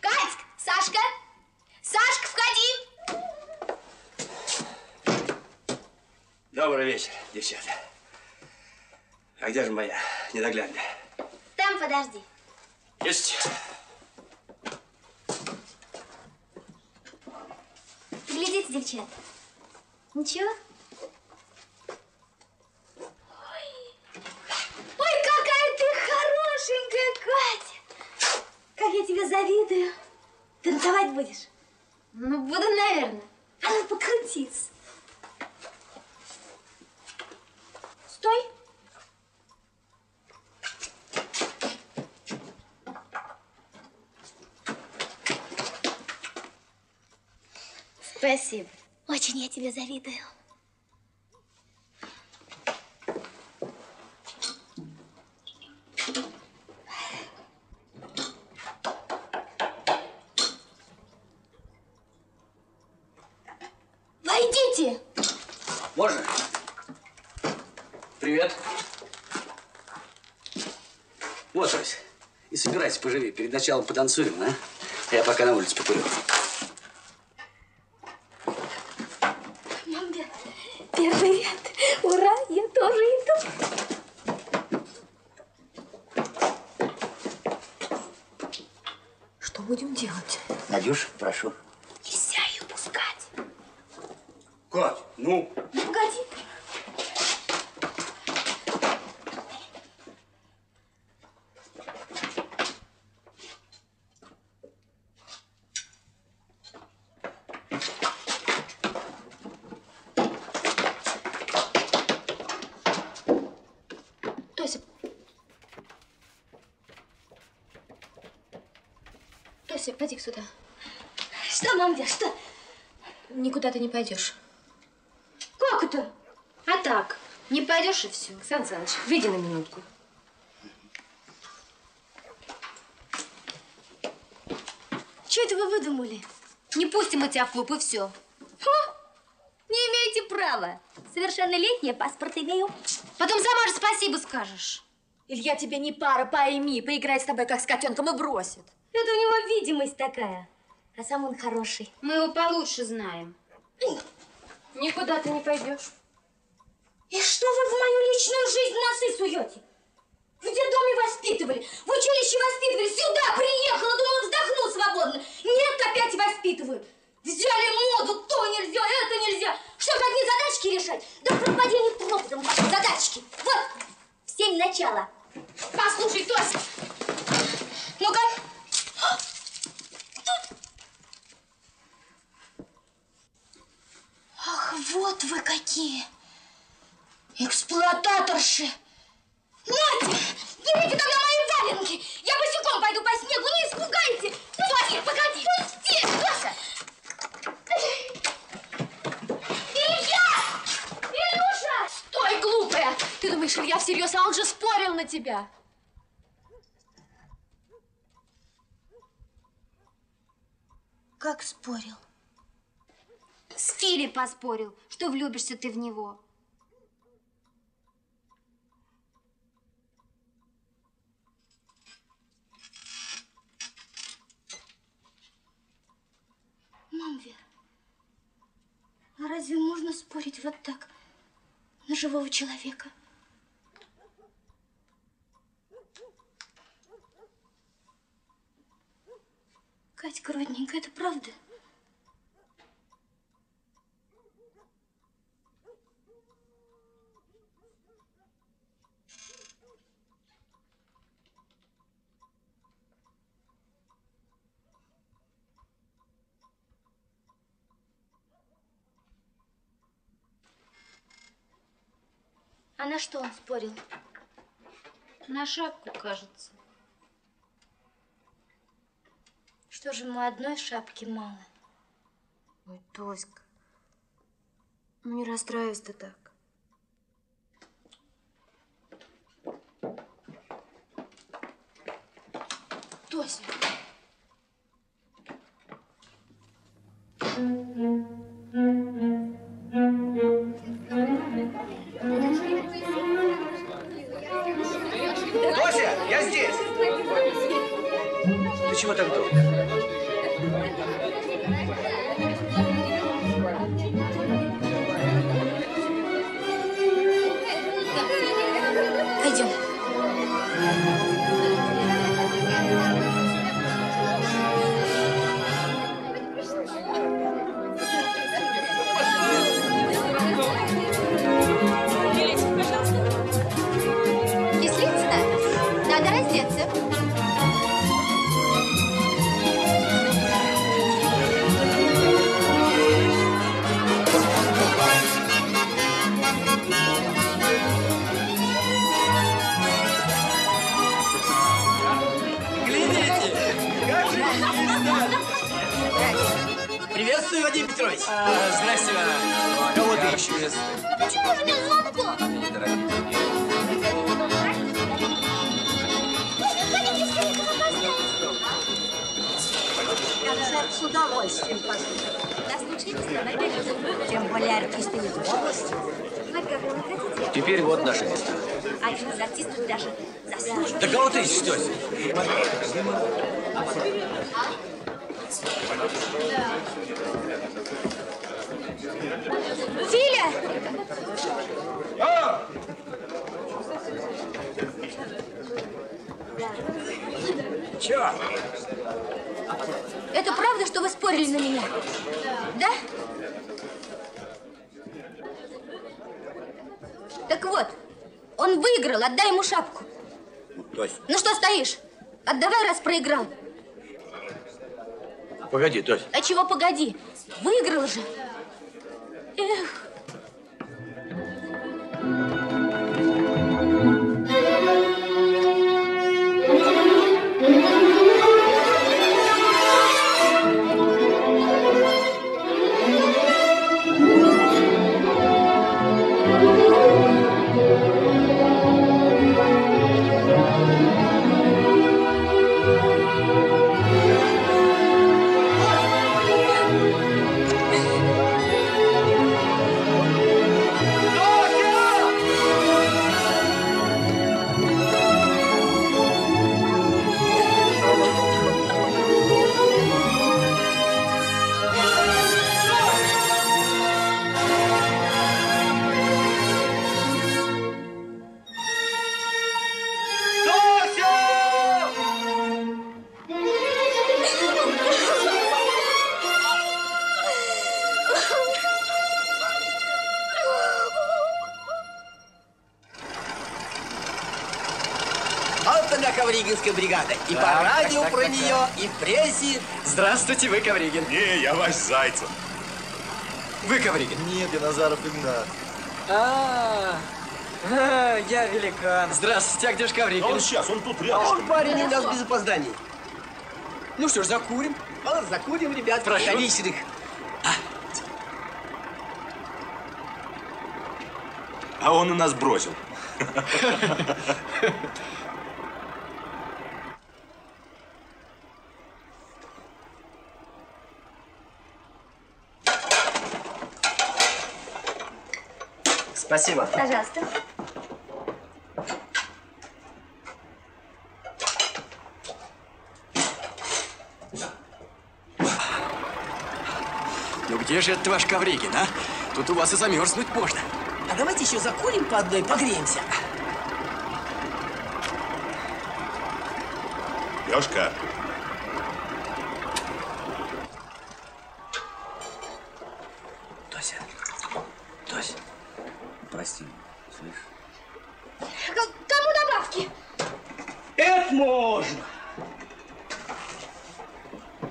Катька, Сашка! Сашка, входи! Добрый вечер, девчата. А где же моя недоглядная? Там подожди. Есть. Глядите, девчат. Ничего? Ой, какая ты хорошенькая, Катя! Как я тебе завидую. Танцевать будешь? Ну, буду, наверное. А ну, покрутись. Стой. Спасибо. Очень я тебе завидую. Войдите! Можно? Привет. Вот, Рось, и собирайся поживее. Перед началом потанцуем, а? Я пока на улице покурю. Мам, Вер, первый ряд. Ура, я тоже иду. Что будем делать? Надюш, прошу. Нельзя ее пускать. Кать, ну? Ну, погоди ты. Тося. Тося, поди сюда. Что, мам, Вер, что? Никуда ты не пойдешь. Как это? А так, не пойдешь и все. Сан Саныч, выйди на минутку. Что это вы выдумали? Не пустим мы тебя в клуб и все. Не имеете права. Совершеннолетняя, паспорт имею. Потом сама же спасибо скажешь. Илья тебе не пара, пойми. Поиграет с тобой, как с котенком, и бросит. Это у него видимость такая. А сам он хороший. Мы его получше знаем. Никуда ты не пойдешь. И что вы в мою личную жизнь носы суете? В детдоме воспитывали, в училище воспитывали, сюда приехала, думала, вздохну свободно. Нет, опять воспитывают. Взяли моду, то нельзя, это нельзя. Что, как не задачки решать? Да пропадение пропадом ваши задачки. Вот, в семь начала. Послушай, Тося, ну-ка. Ах, вот вы какие. Эксплуататорши. Нате, берите тогда мои валенки. Я босиком пойду по снегу, не испугайте. Тося, погоди. Пусти, Тося. Илья! Илюша! Стой, глупая! Ты думаешь, Илья всерьез, а он же спорил на тебя. Как спорил? С Фили поспорил, что влюбишься ты в него. Мам, а разве можно спорить вот так на живого человека? Катька, родненькая, это правда? А на что он спорил? На шапку, кажется. Что же ему одной шапки мало? Ой, Тоська, ну не расстраивайся ты так. Тося. Тося, я здесь. Ты чего так долго? Вадим Петрович. здрасте, Кого ты ищешь? Почему же нет звонку? С удовольствием Тем более артисты из области. Теперь вот наше место. Один из артистов даже заслуживает. Да кого ты ищешь, Тося? Филя! Чего? Это правда, что вы спорили на меня? Да? Так вот, он выиграл, отдай ему шапку. Тося, Ну что стоишь? Отдавай, раз проиграл. Погоди, Тося. А чего погоди? Выиграл же. Эх. Ковригинская бригада. И по Так, радио так, так, про так, нее, и в прессе. Здравствуйте, вы Ковригин. Не, я ваш Зайцев. Вы Ковригин? Нет, я Назаров Игнат. А, а, я великан. Здравствуйте, а где ж Ковригин? Он сейчас, он тут А рядышком. он парень у нас без опозданий. Ну что ж, закурим. А, закурим, ребят, Прошу. количественных. А он у нас бросил. Спасибо. Пожалуйста. Ну где же этот ваш Ковригин, а? Тут у вас и замерзнуть можно. А давайте еще закурим по одной, погреемся. Лешка, Тося, Тося, прости, слышь? Кому добавки? Это можно.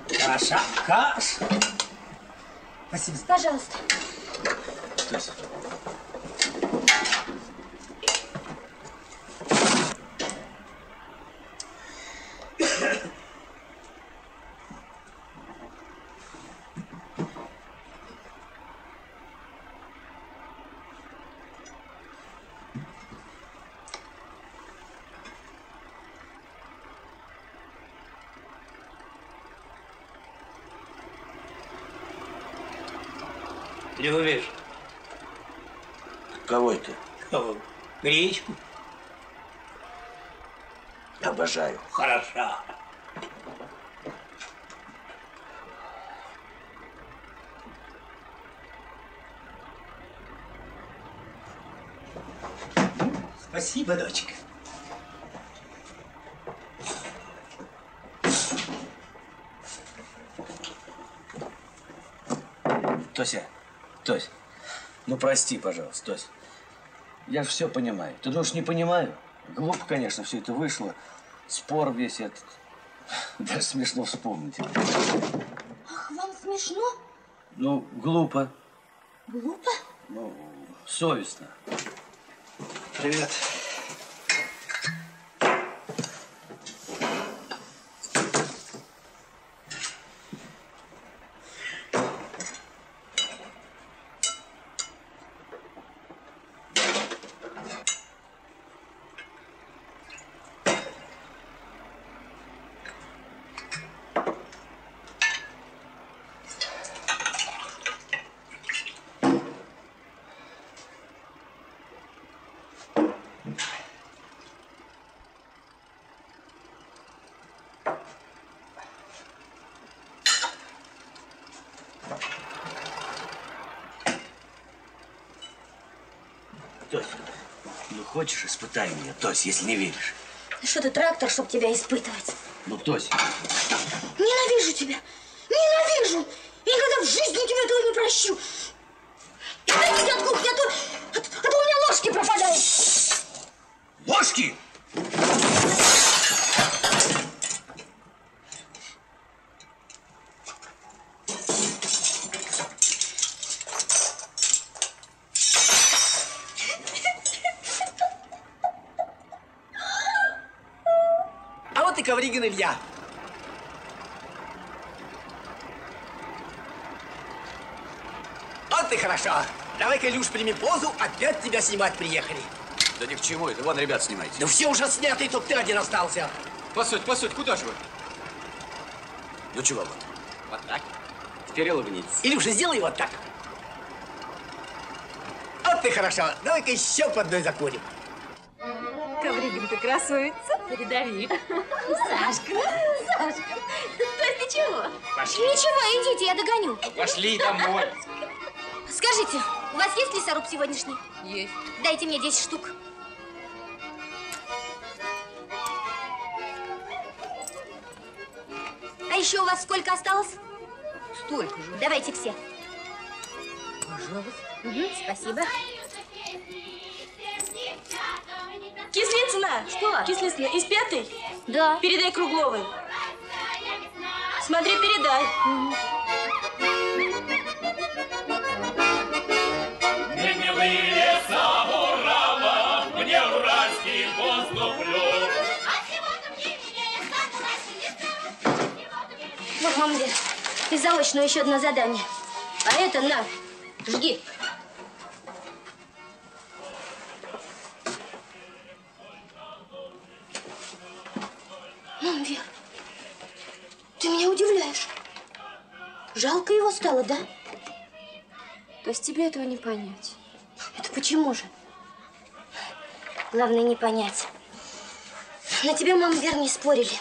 Каша, каша. Спасибо. Пожалуйста. Тося. Любишь? Кого это? Кого? Гречку? Обожаю. Хорошо. Спасибо, дочка. Тося, Тось, ну прости, пожалуйста, Тось. Я же все понимаю. Ты думаешь, не понимаю? Глупо, конечно, все это вышло. Спор весь этот. Даже смешно вспомнить. Ах, вам смешно? Ну, глупо. Глупо? Ну, совестно. Привет. Хочешь, испытай меня, Тось, если не веришь. Что ты трактор, чтобы тебя испытывать? Ну, Тось, Ненавижу тебя! Ненавижу! И никогда в жизни тебе этого не прощу! Отойди от кухни, а то, а, то- а то у меня ложки пропадают! ложки! А вот и Ковригин Илья. Вот ты хорошо. Давай-ка, Илюш, прими позу, тебя снимать приехали. Да ни к чему, это вон, ребят, снимайте. Ну все уже снято, и только ты один остался. Посудь, посудь, куда же вы? Ну чего вот? Вот так. Теперь улыбнитесь. Илюша, сделай вот так. Вот ты хорошо. Давай-ка еще по одной закурим. Ковригин, ты красавица. Передави. Сашка, Сашка, то есть ты чего? Пошли. Ничего, идите, я догоню. Пошли домой. Скажите, у вас есть лесоруб сегодняшний? Есть. Дайте мне 10 штук. А еще у вас сколько осталось? Столько же. Давайте все. Пожалуйста. Мгм, спасибо. Кислицына! Что? Кислицына, из пятой? Да. Передай Кругловой. Смотри, передай. Милые Вот, мамля, ты заочно еще одно задание. А это на, жги. Мам, Вер, ты меня удивляешь. Жалко его стало, да? То есть тебе этого не понять? Это почему же? Главное не понять. На тебя, мам, Вер, не спорили.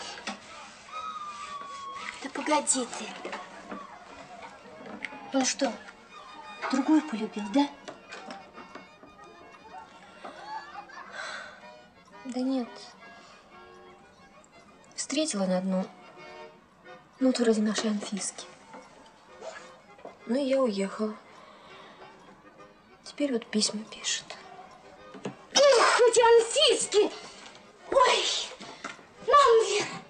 Погоди ты. Он что, другую полюбил, да? Да нет. Встретила на одну. Ну, вот вроде нашей Анфиски. Ну, и я уехала. Теперь вот письма пишет. Ух, эти Анфиски! Ой, мам,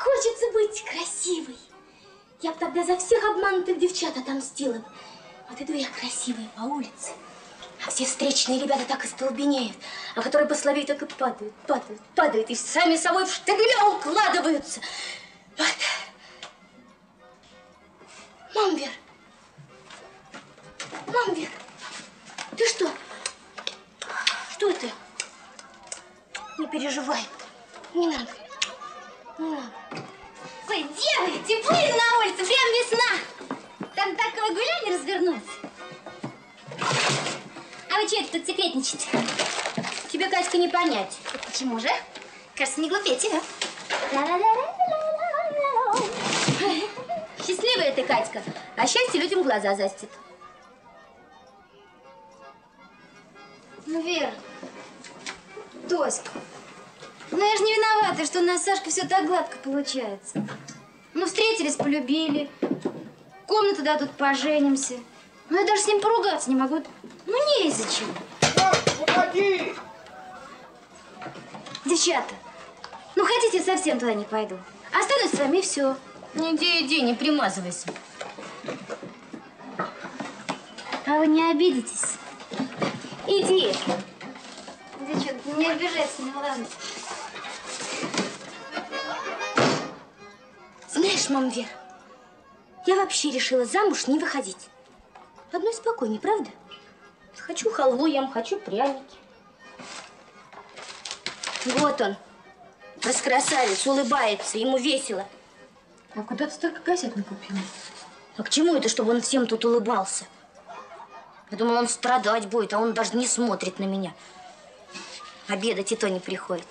хочется быть красивой. Я бы тогда за всех обманутых девчат отомстила бы. Вот иду я красивая по улице, а все встречные ребята так и столбенеют, а которые послабее так и падают, падают, падают, и сами собой в штабеля укладываются. Вот. Мам, Вер, мам, Вер, ты что? Что это? Не переживай. Не надо. Ой, девы, теплые на улице, прям весна. Там такое парковое гуляние развернулось. А вы что это тут секретничаете? Тебе, Катька, не понять. Почему же? Кажется, не глупее тебя. Счастливая ты, Катька, а счастье людям глаза застит. Ну, Вера, Тоська, ну я же не виновата, что у нас с Сашкой все так гладко получается. Ну, встретились, полюбили, комнату дадут, поженимся. Ну, я даже с ним поругаться не могу. Ну, не из-за чего. Уходи! Девчата, ну хотите, совсем туда не пойду. Останусь с вами и все. Иди, иди, не примазывайся. А вы не обидитесь? Иди. Девчата, не обижайся, не ладно. Знаешь, мам Вера, я вообще решила замуж не выходить. Одной спокойней, правда? Хочу халву ем, хочу пряники. Вот он, раскрасавец, улыбается, ему весело. А куда ты столько газет накупила? А к чему это, чтобы он всем тут улыбался? Я думала, он страдать будет, а он даже не смотрит на меня. Обедать и то не приходит.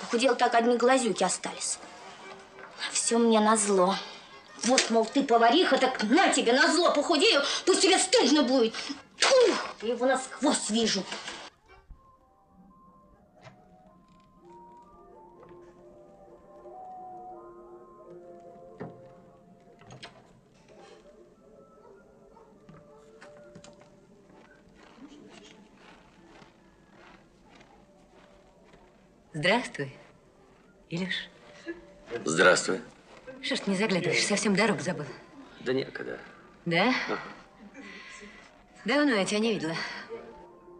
Похудел так, одни глазюки остались. Все мне назло. Вот, мол, ты повариха, так на тебе назло похудею, пусть тебе стыдно будет. Ух, я его насквозь вижу. Здравствуй, Илюш. Здравствуй. Что ж ты не заглядываешь? Совсем дорогу забыл. Да некогда. Да? Давно я тебя не видела.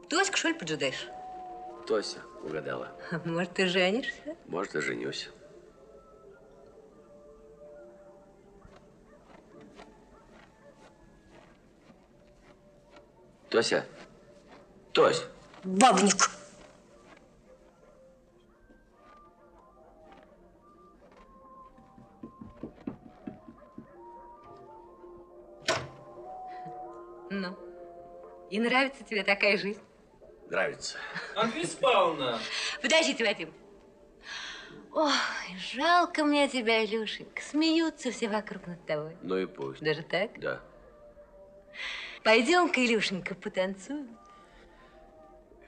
Тоську, что ли, поджидаешь? Тося угадала. Может, ты женишься? Может, и женюсь. Тося. Тось. Бабник. И нравится тебе такая жизнь? Нравится. Анфиса Павловна! Подождите, Вадим. Ой, жалко мне тебя, Илюшенька. Смеются все вокруг над тобой. Ну и пусть. Даже так? Да. Пойдем-ка, Илюшенька, потанцуем.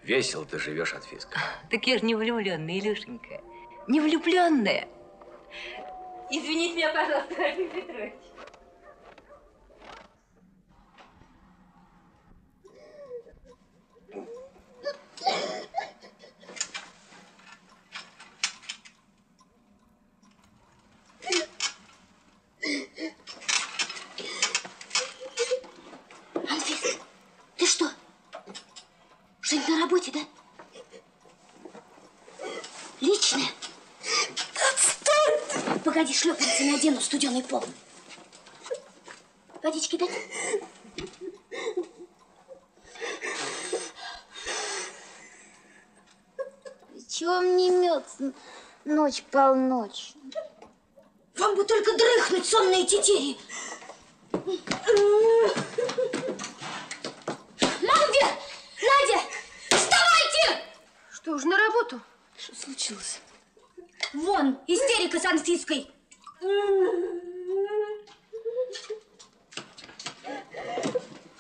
Весело ты живешь, Анфиска. Так я же не влюбленная, Илюшенька. Не влюбленная. Извините меня, пожалуйста, Вадим Петрович. Анфис, ты что? Что-нибудь на работе, да? Личное? Отстань! Погоди, шлепанцы студеный пол. Водички дать? Чего мне мется ночь полночь? Вам бы только дрыхнуть, сонные тетерии. Мама, Вер! Надя! Вставайте! Что, уже на работу? Что случилось? Вон, истерика с Анфиской.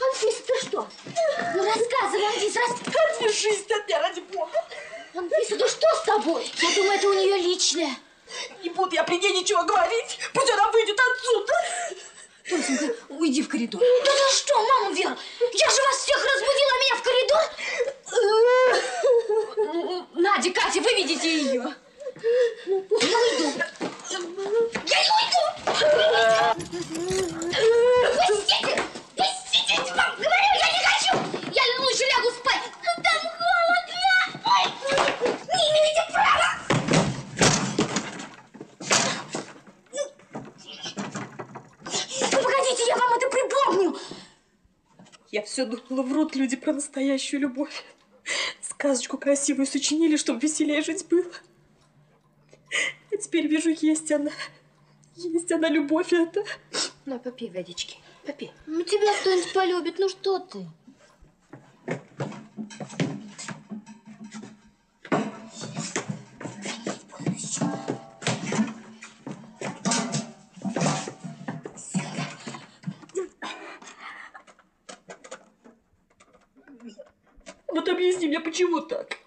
Анфиса, ты что? Ну, рассказывай, Анфис, рассказывай. Отвяжись от меня, ради бога. Анфиса, да что с тобой? Я думаю, это у нее личное. Не буду я при ней ничего говорить. Пусть она выйдет отсюда. Тосенька, уйди в коридор. Да ты что, мама Вера? Я же вас всех разбудила, меня в коридор? Надя, Катя, выведите ее. Я уйду. Я не уйду. Пустите! Пустите, вам говорю, я не хочу. Я лучше лягу спать. Там холодно. Ой, не имеете права. Погодите, я вам это припомню. Я все думала, врут люди про настоящую любовь. Сказочку красивую сочинили, чтобы веселее жить было. А теперь вижу, есть она. Есть она, любовь эта. На, попей водички. Попей. Ну, тебя кто-нибудь полюбит, ну что ты? Вот объясни мне, почему так?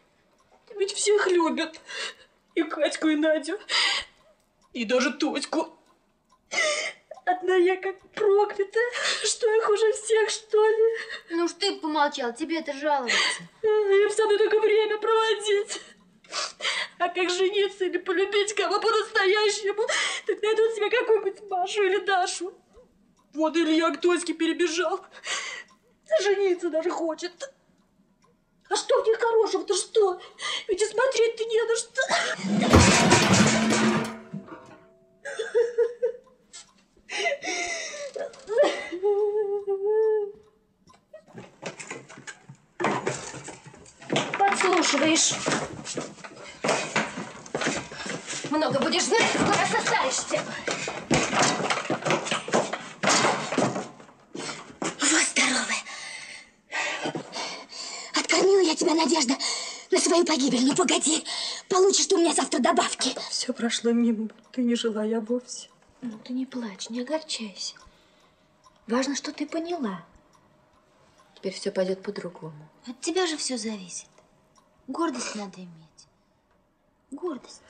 Ведь всех любят. И Катьку, и Надю. И даже Тоську. Одна я как проклятая. Что я хуже всех, что ли? Ну уж ты помолчал, тебе это жаловаться. Я все равно только время проводить. А как жениться или полюбить кого по-настоящему, так найдут себе какую-нибудь Машу или Дашу. Вот Илья к Тоське перебежал. Жениться даже хочет. А что в них хорошего-то что? Ведь и смотреть-то не на что. Подслушиваешь. Много будешь знать, скоро состаришься. Вот здоровая. Откормила я тебя, Надежда, на свою погибель. Ну, погоди. Получишь ты у меня завтра добавки. Все прошло мимо. Ты не жила я вовсе. Ну, ты не плачь, не огорчайся. Важно, что ты поняла. Теперь все пойдет по-другому. От тебя же все зависит. Гордость надо иметь. Гордость.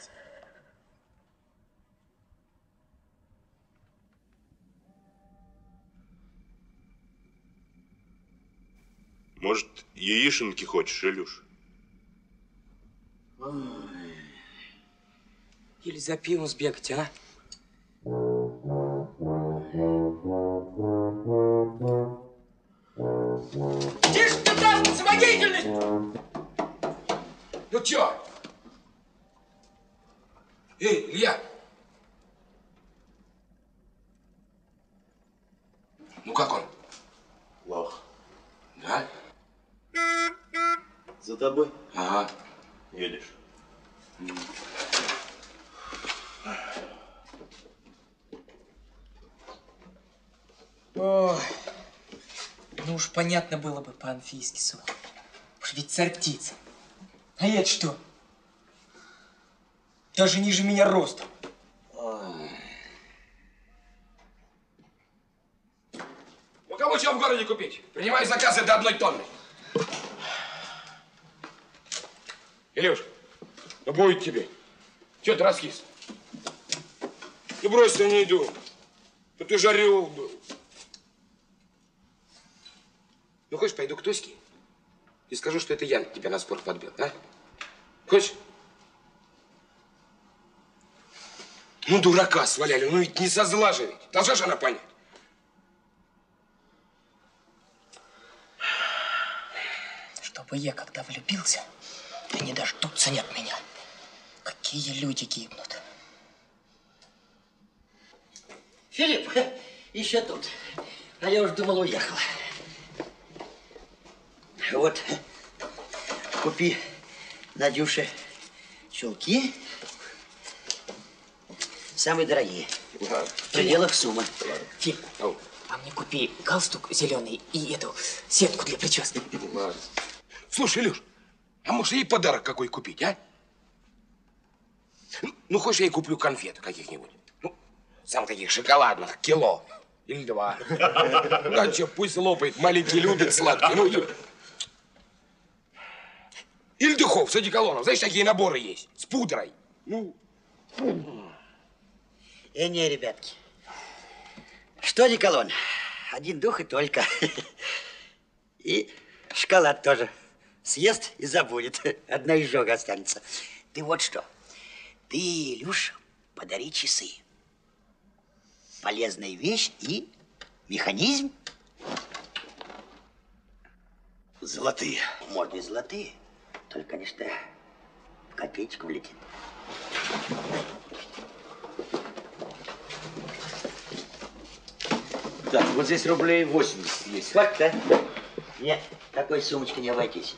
Может, яишенки хочешь, Илюш? Или за пивом сбегать, а? Тише ты там, самодеятельность! Ну чё? Эй, Илья! Ну как он? Плохо. Да? За тобой. Ага. Едешь. Ой, ну уж понятно было бы по-анфискису. Уж ведь царь птица. А я что? Даже ниже меня ростом. У кого чего в городе купить? Принимаю заказы до одной тонны. Илюш, ну будет тебе. Чего ты раскис? Ну брось, я не иду. Ну ты жарил был. Ну хочешь, пойду к Тоське и скажу, что это я тебя на спор подбил, а? Хочешь? Ну, дурака сваляли, ну ведь не со зла же ведь. Должна же она понять. Чтобы я, когда влюбился, они дождутся не от меня. Какие люди гибнут. Филипп, еще тут. А я уж думал, уехал. Вот, купи Надюше чулки. Самые дорогие. В пределах суммы. Филипп, а мне купи галстук зеленый и эту сетку для прически. Слушай, Илюш, а может ей подарок какой купить, а? Ну, Ну, хочешь, я ей куплю конфет каких-нибудь? Ну, самых таких шоколадных, кило или два. Да, че, пусть лопает, маленький любит сладкий. Ну, и- или духов с одеколоном. Знаешь, такие наборы есть, с пудрой. Ну, Э, не, ребятки. Что, Николон? Один дух и только. И шоколад тоже. Съест и забудет. Одна изжога останется. Ты вот что. Ты, Илюш, подари часы. Полезная вещь и механизм. Золотые. Можно и золотые. Только, конечно, в копеечку влетит. Так, вот здесь рублей 80 есть. Хватит, да? Нет, такой сумочки не обойтись.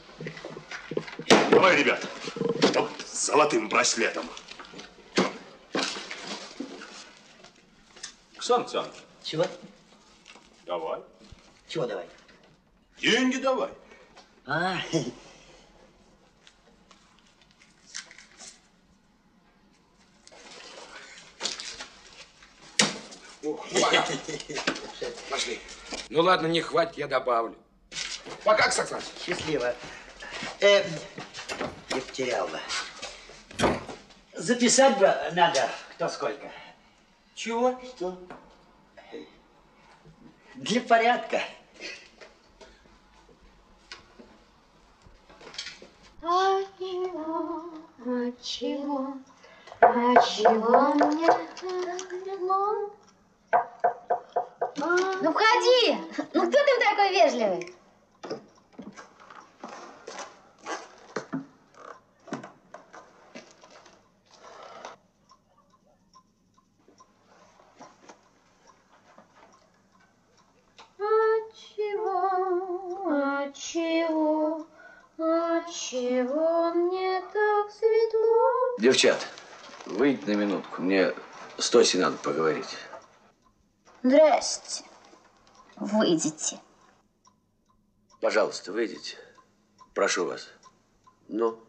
Давай, ребят, чтоб с золотым браслетом. Сан Саныч, Чего? Давай. Чего давай? Деньги давай. А, Пошли. Ну ладно, не хватит, я добавлю. Пока, Ксаксан. Счастливо. Э, не потерял бы. Записать бы надо, кто сколько. Чего? Что? Для порядка. А чего, а чего, а чего мне тяжело? Ну входи! Ну кто там такой вежливый? Девчат, выйдите на минутку. Мне с Тосей надо поговорить. Здрасте. Выйдите. Пожалуйста, выйдите. Прошу вас. Ну?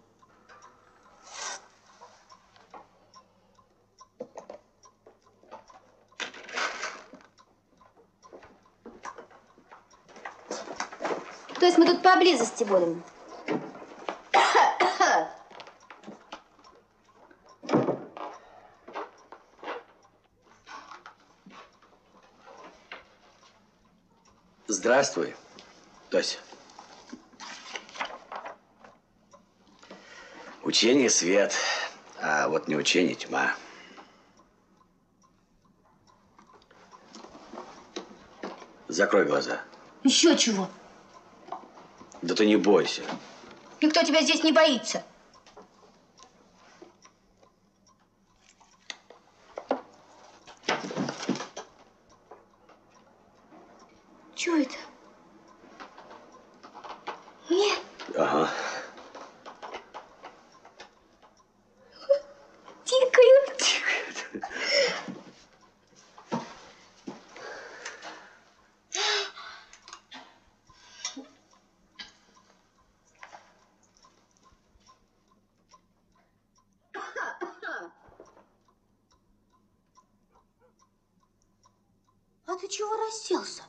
То есть мы тут поблизости будем? Здравствуй, Тося. Учение свет, а вот не учение тьма. Закрой глаза. Еще чего? Да ты не бойся. Никто тебя здесь не боится. Чего это? Нет, Ага. тикают. А ты чего расселся?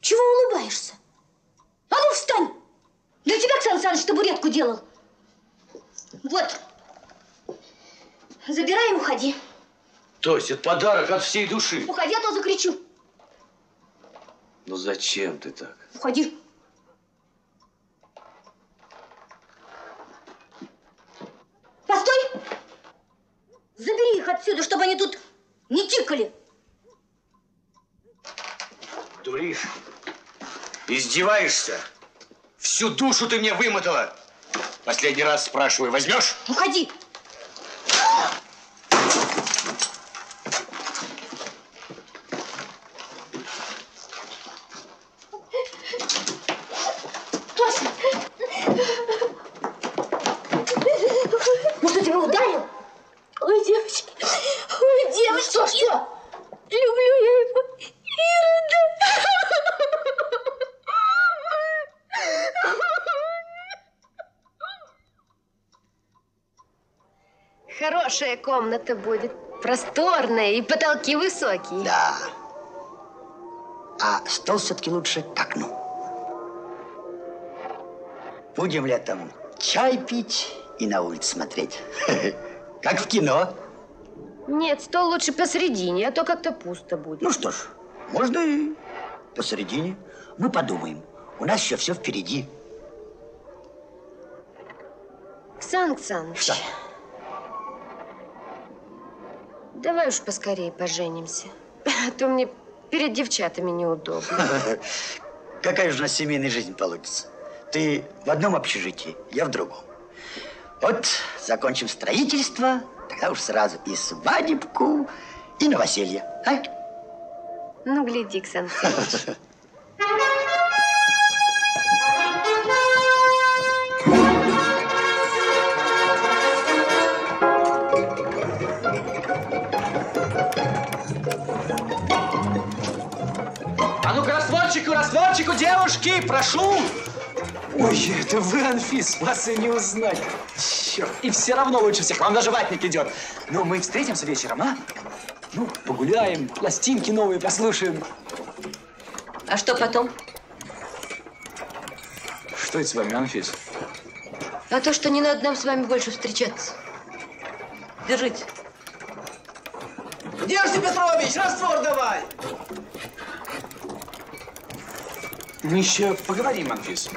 Чего улыбаешься? А ну встань! Для тебя Оксан Саныч табуретку делал. Вот. Забирай и уходи. Тося, это подарок от всей души. Уходи, а то закричу. Ну зачем ты так? Уходи. Постой! Забери их отсюда, чтобы они тут не тикали. Издеваешься? Всю душу ты мне вымотала. Последний раз спрашиваю, возьмешь? Уходи. Тося! Ну что, тебя ударил? Ой, девочки, ой, девочки. Что, что? Люблю я его, Ирода. Хорошая комната будет. Просторная и потолки высокие. Да. А стол все-таки лучше к окну. Будем летом чай пить и на улицу смотреть. Как в кино. Нет, стол лучше посередине, а то как-то пусто будет. Ну что ж, можно и посередине. Мы подумаем. У нас еще все впереди. Ксан Ксаныч, Что? Давай уж поскорее поженимся. А то мне перед девчатами неудобно. Какая же у нас семейная жизнь получится? Ты в одном общежитии, я в другом. Вот закончим строительство, тогда уж сразу и свадебку, и новоселье. А? Ну, гляди, Ксан Ксаныч. Растворчику, девушки, прошу! Ой, это вы, Анфис, вас и не узнать. Черт, и все равно лучше всех, вам даже ватник идет. Ну, мы встретимся вечером, а? Ну, погуляем, пластинки новые послушаем. А что потом? Что это с вами, Анфис? А то, что не надо нам с вами больше встречаться. Держите. Держи, Петрович, раствор давай! Мы еще поговорим, Анфис.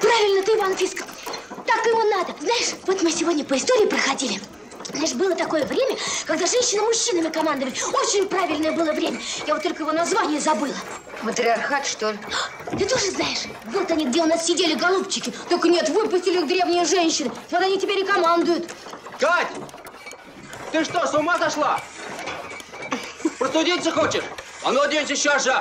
Правильно ты, Иван Фиск. Так его надо. Знаешь, вот мы сегодня по истории проходили. Знаешь, было такое время, когда женщины мужчинами командовали. Очень правильное было время. Я вот только его название забыла. Матриархат, что ли? Ты тоже знаешь? Вот они, где у нас сидели голубчики. Только нет, выпустили их древние женщины. Вот они теперь и командуют. Кать! Ты что, с ума сошла? Простудиться хочешь? А ну оденься сейчас же!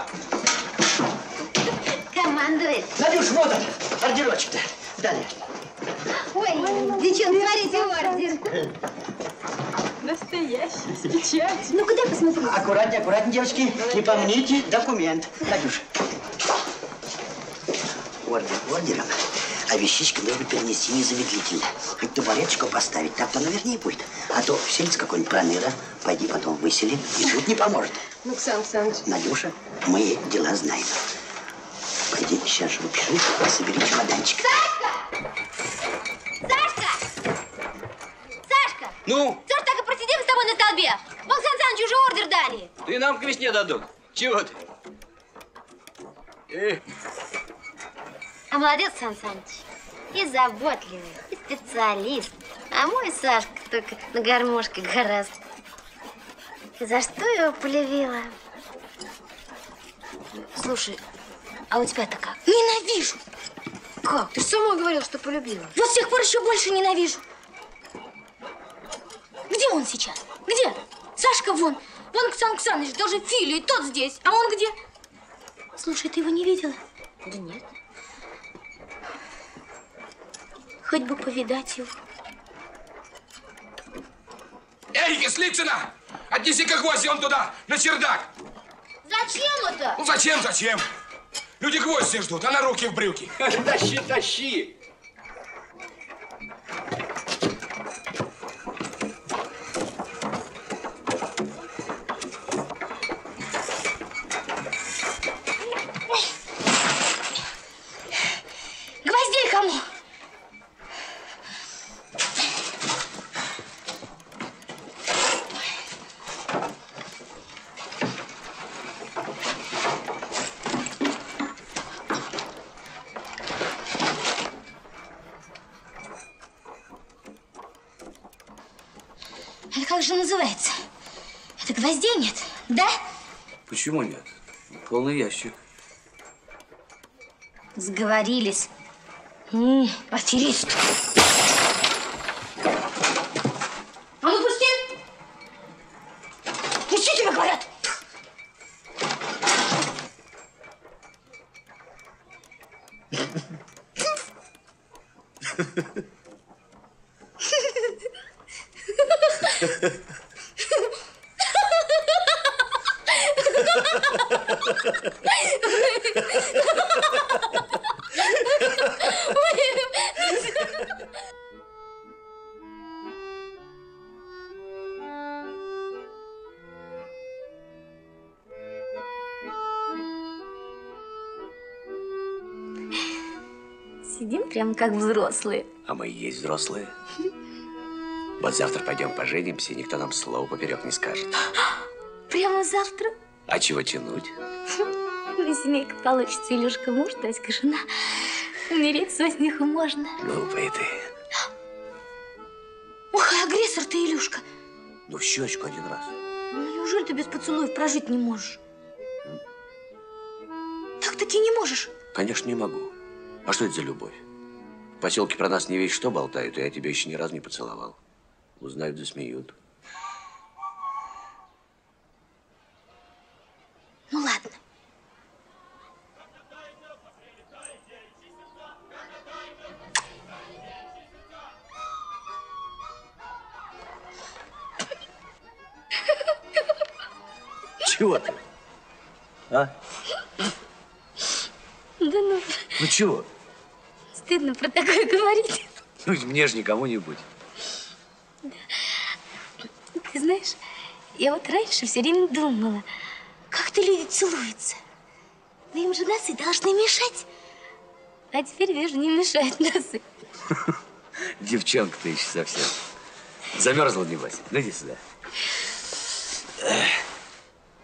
Командует. Надюш, вот он, ордерочек-то. Далее. Ой, девчонки, смотрите, ордер. Настоящий, с печатью. Ну, куда посмотреть? Аккуратнее, аккуратнее, девочки. Не помните документ. Надюш. Ордер ордером, а вещички нужно перенести незамедлительно. Хоть табуреточку поставить, так-то навернее будет. А то вселится какой-нибудь проныра, пойди потом высели, и тут не поможет. Ну, Ксан Саныч. Надюша, мы дела знаем. Пойди сейчас же выпиши и собери чемоданчик. Сашка! Сашка! Ну, Что ж так и просидим с тобой на столбе? Вон Сан уже ордер дали. ты нам к весне дадут. Чего ты? Э, А молодец, Сан Саныч. И заботливый, и специалист. А мой Сашка только на гармошке гораздо. И за что его полюбила? Слушай, а у тебя-то как? Ненавижу. Как? Ты сама говорила, что полюбила. Вот с тех пор еще больше ненавижу. Где он сейчас? Где? Сашка вон. Вон Ксан Ксаныч, даже Филя, и тот здесь. А он где? Слушай, ты его не видела? Да нет. Хоть бы повидать его. Эй, Кислицына! Отнеси-ка гвозди он туда, на чердак! Зачем это? Ну зачем, зачем? Люди гвозди ждут, а на руки в брюки. Тащи, тащи! Гвоздей кому? Это как же называется? Это гвоздей нет, да? Почему нет? Полный ящик. Сговорились. М, Аферист. Сидим прям как взрослые. А мы и есть взрослые. Вот завтра пойдем поженимся, и никто нам слова поперек не скажет. Прямо завтра. А чего тянуть? Ну, семейка получится, Илюшка муж, Тоська жена. Умереть со смеху можно. Глупая ты. И агрессор ты, Илюшка. Ну, в щечку один раз. Ну, неужели ты без поцелуев прожить не можешь? Так-таки не можешь. Конечно, не могу. А что это за любовь? В поселке про нас не весь что болтают, и я тебя еще ни разу не поцеловал. Узнают, засмеют. Ну, мне же никому не будет. Ты знаешь, я вот раньше все время думала, как-то люди целуются. Но им же носы должны мешать. А теперь вижу, не мешают носы. Девчонка ты еще совсем. Замерзла, небось. Ну, иди сюда.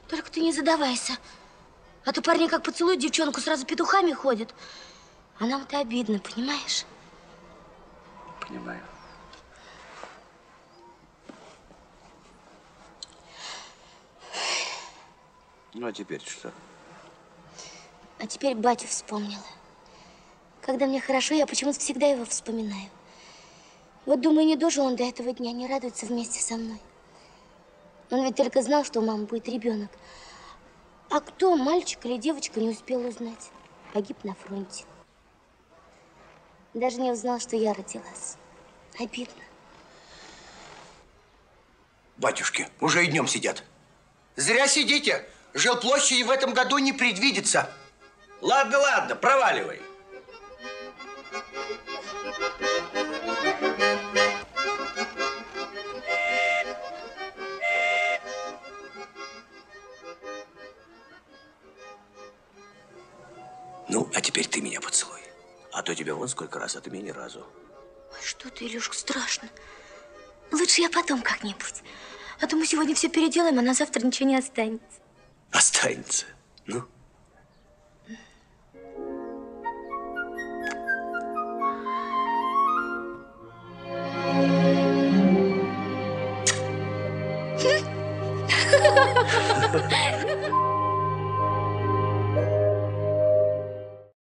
Только ты не задавайся. А то парни как поцелуют девчонку, сразу петухами ходят. А нам-то обидно, понимаешь? Понимаю. Ну, а теперь что? А теперь батю вспомнила. Когда мне хорошо, я почему-то всегда его вспоминаю. Вот думаю, не дожил он до этого дня, не радуется вместе со мной. Он ведь только знал, что у мамы будет ребенок. А кто, мальчик или девочка, не успел узнать. Погиб на фронте. Даже не узнал, что я родилась. Обидно. Батюшки, уже и днем сидят. Зря сидите. Жилплощади в этом году не предвидится. Ладно, ладно, проваливай. Ну, а теперь ты меня поцелуй. А то тебе вон сколько раз, а ты меня ни разу. Что ты, Илюшка, страшно. Лучше я потом как-нибудь. А то мы сегодня все переделаем, а на завтра ничего не останется. Останется? Ну?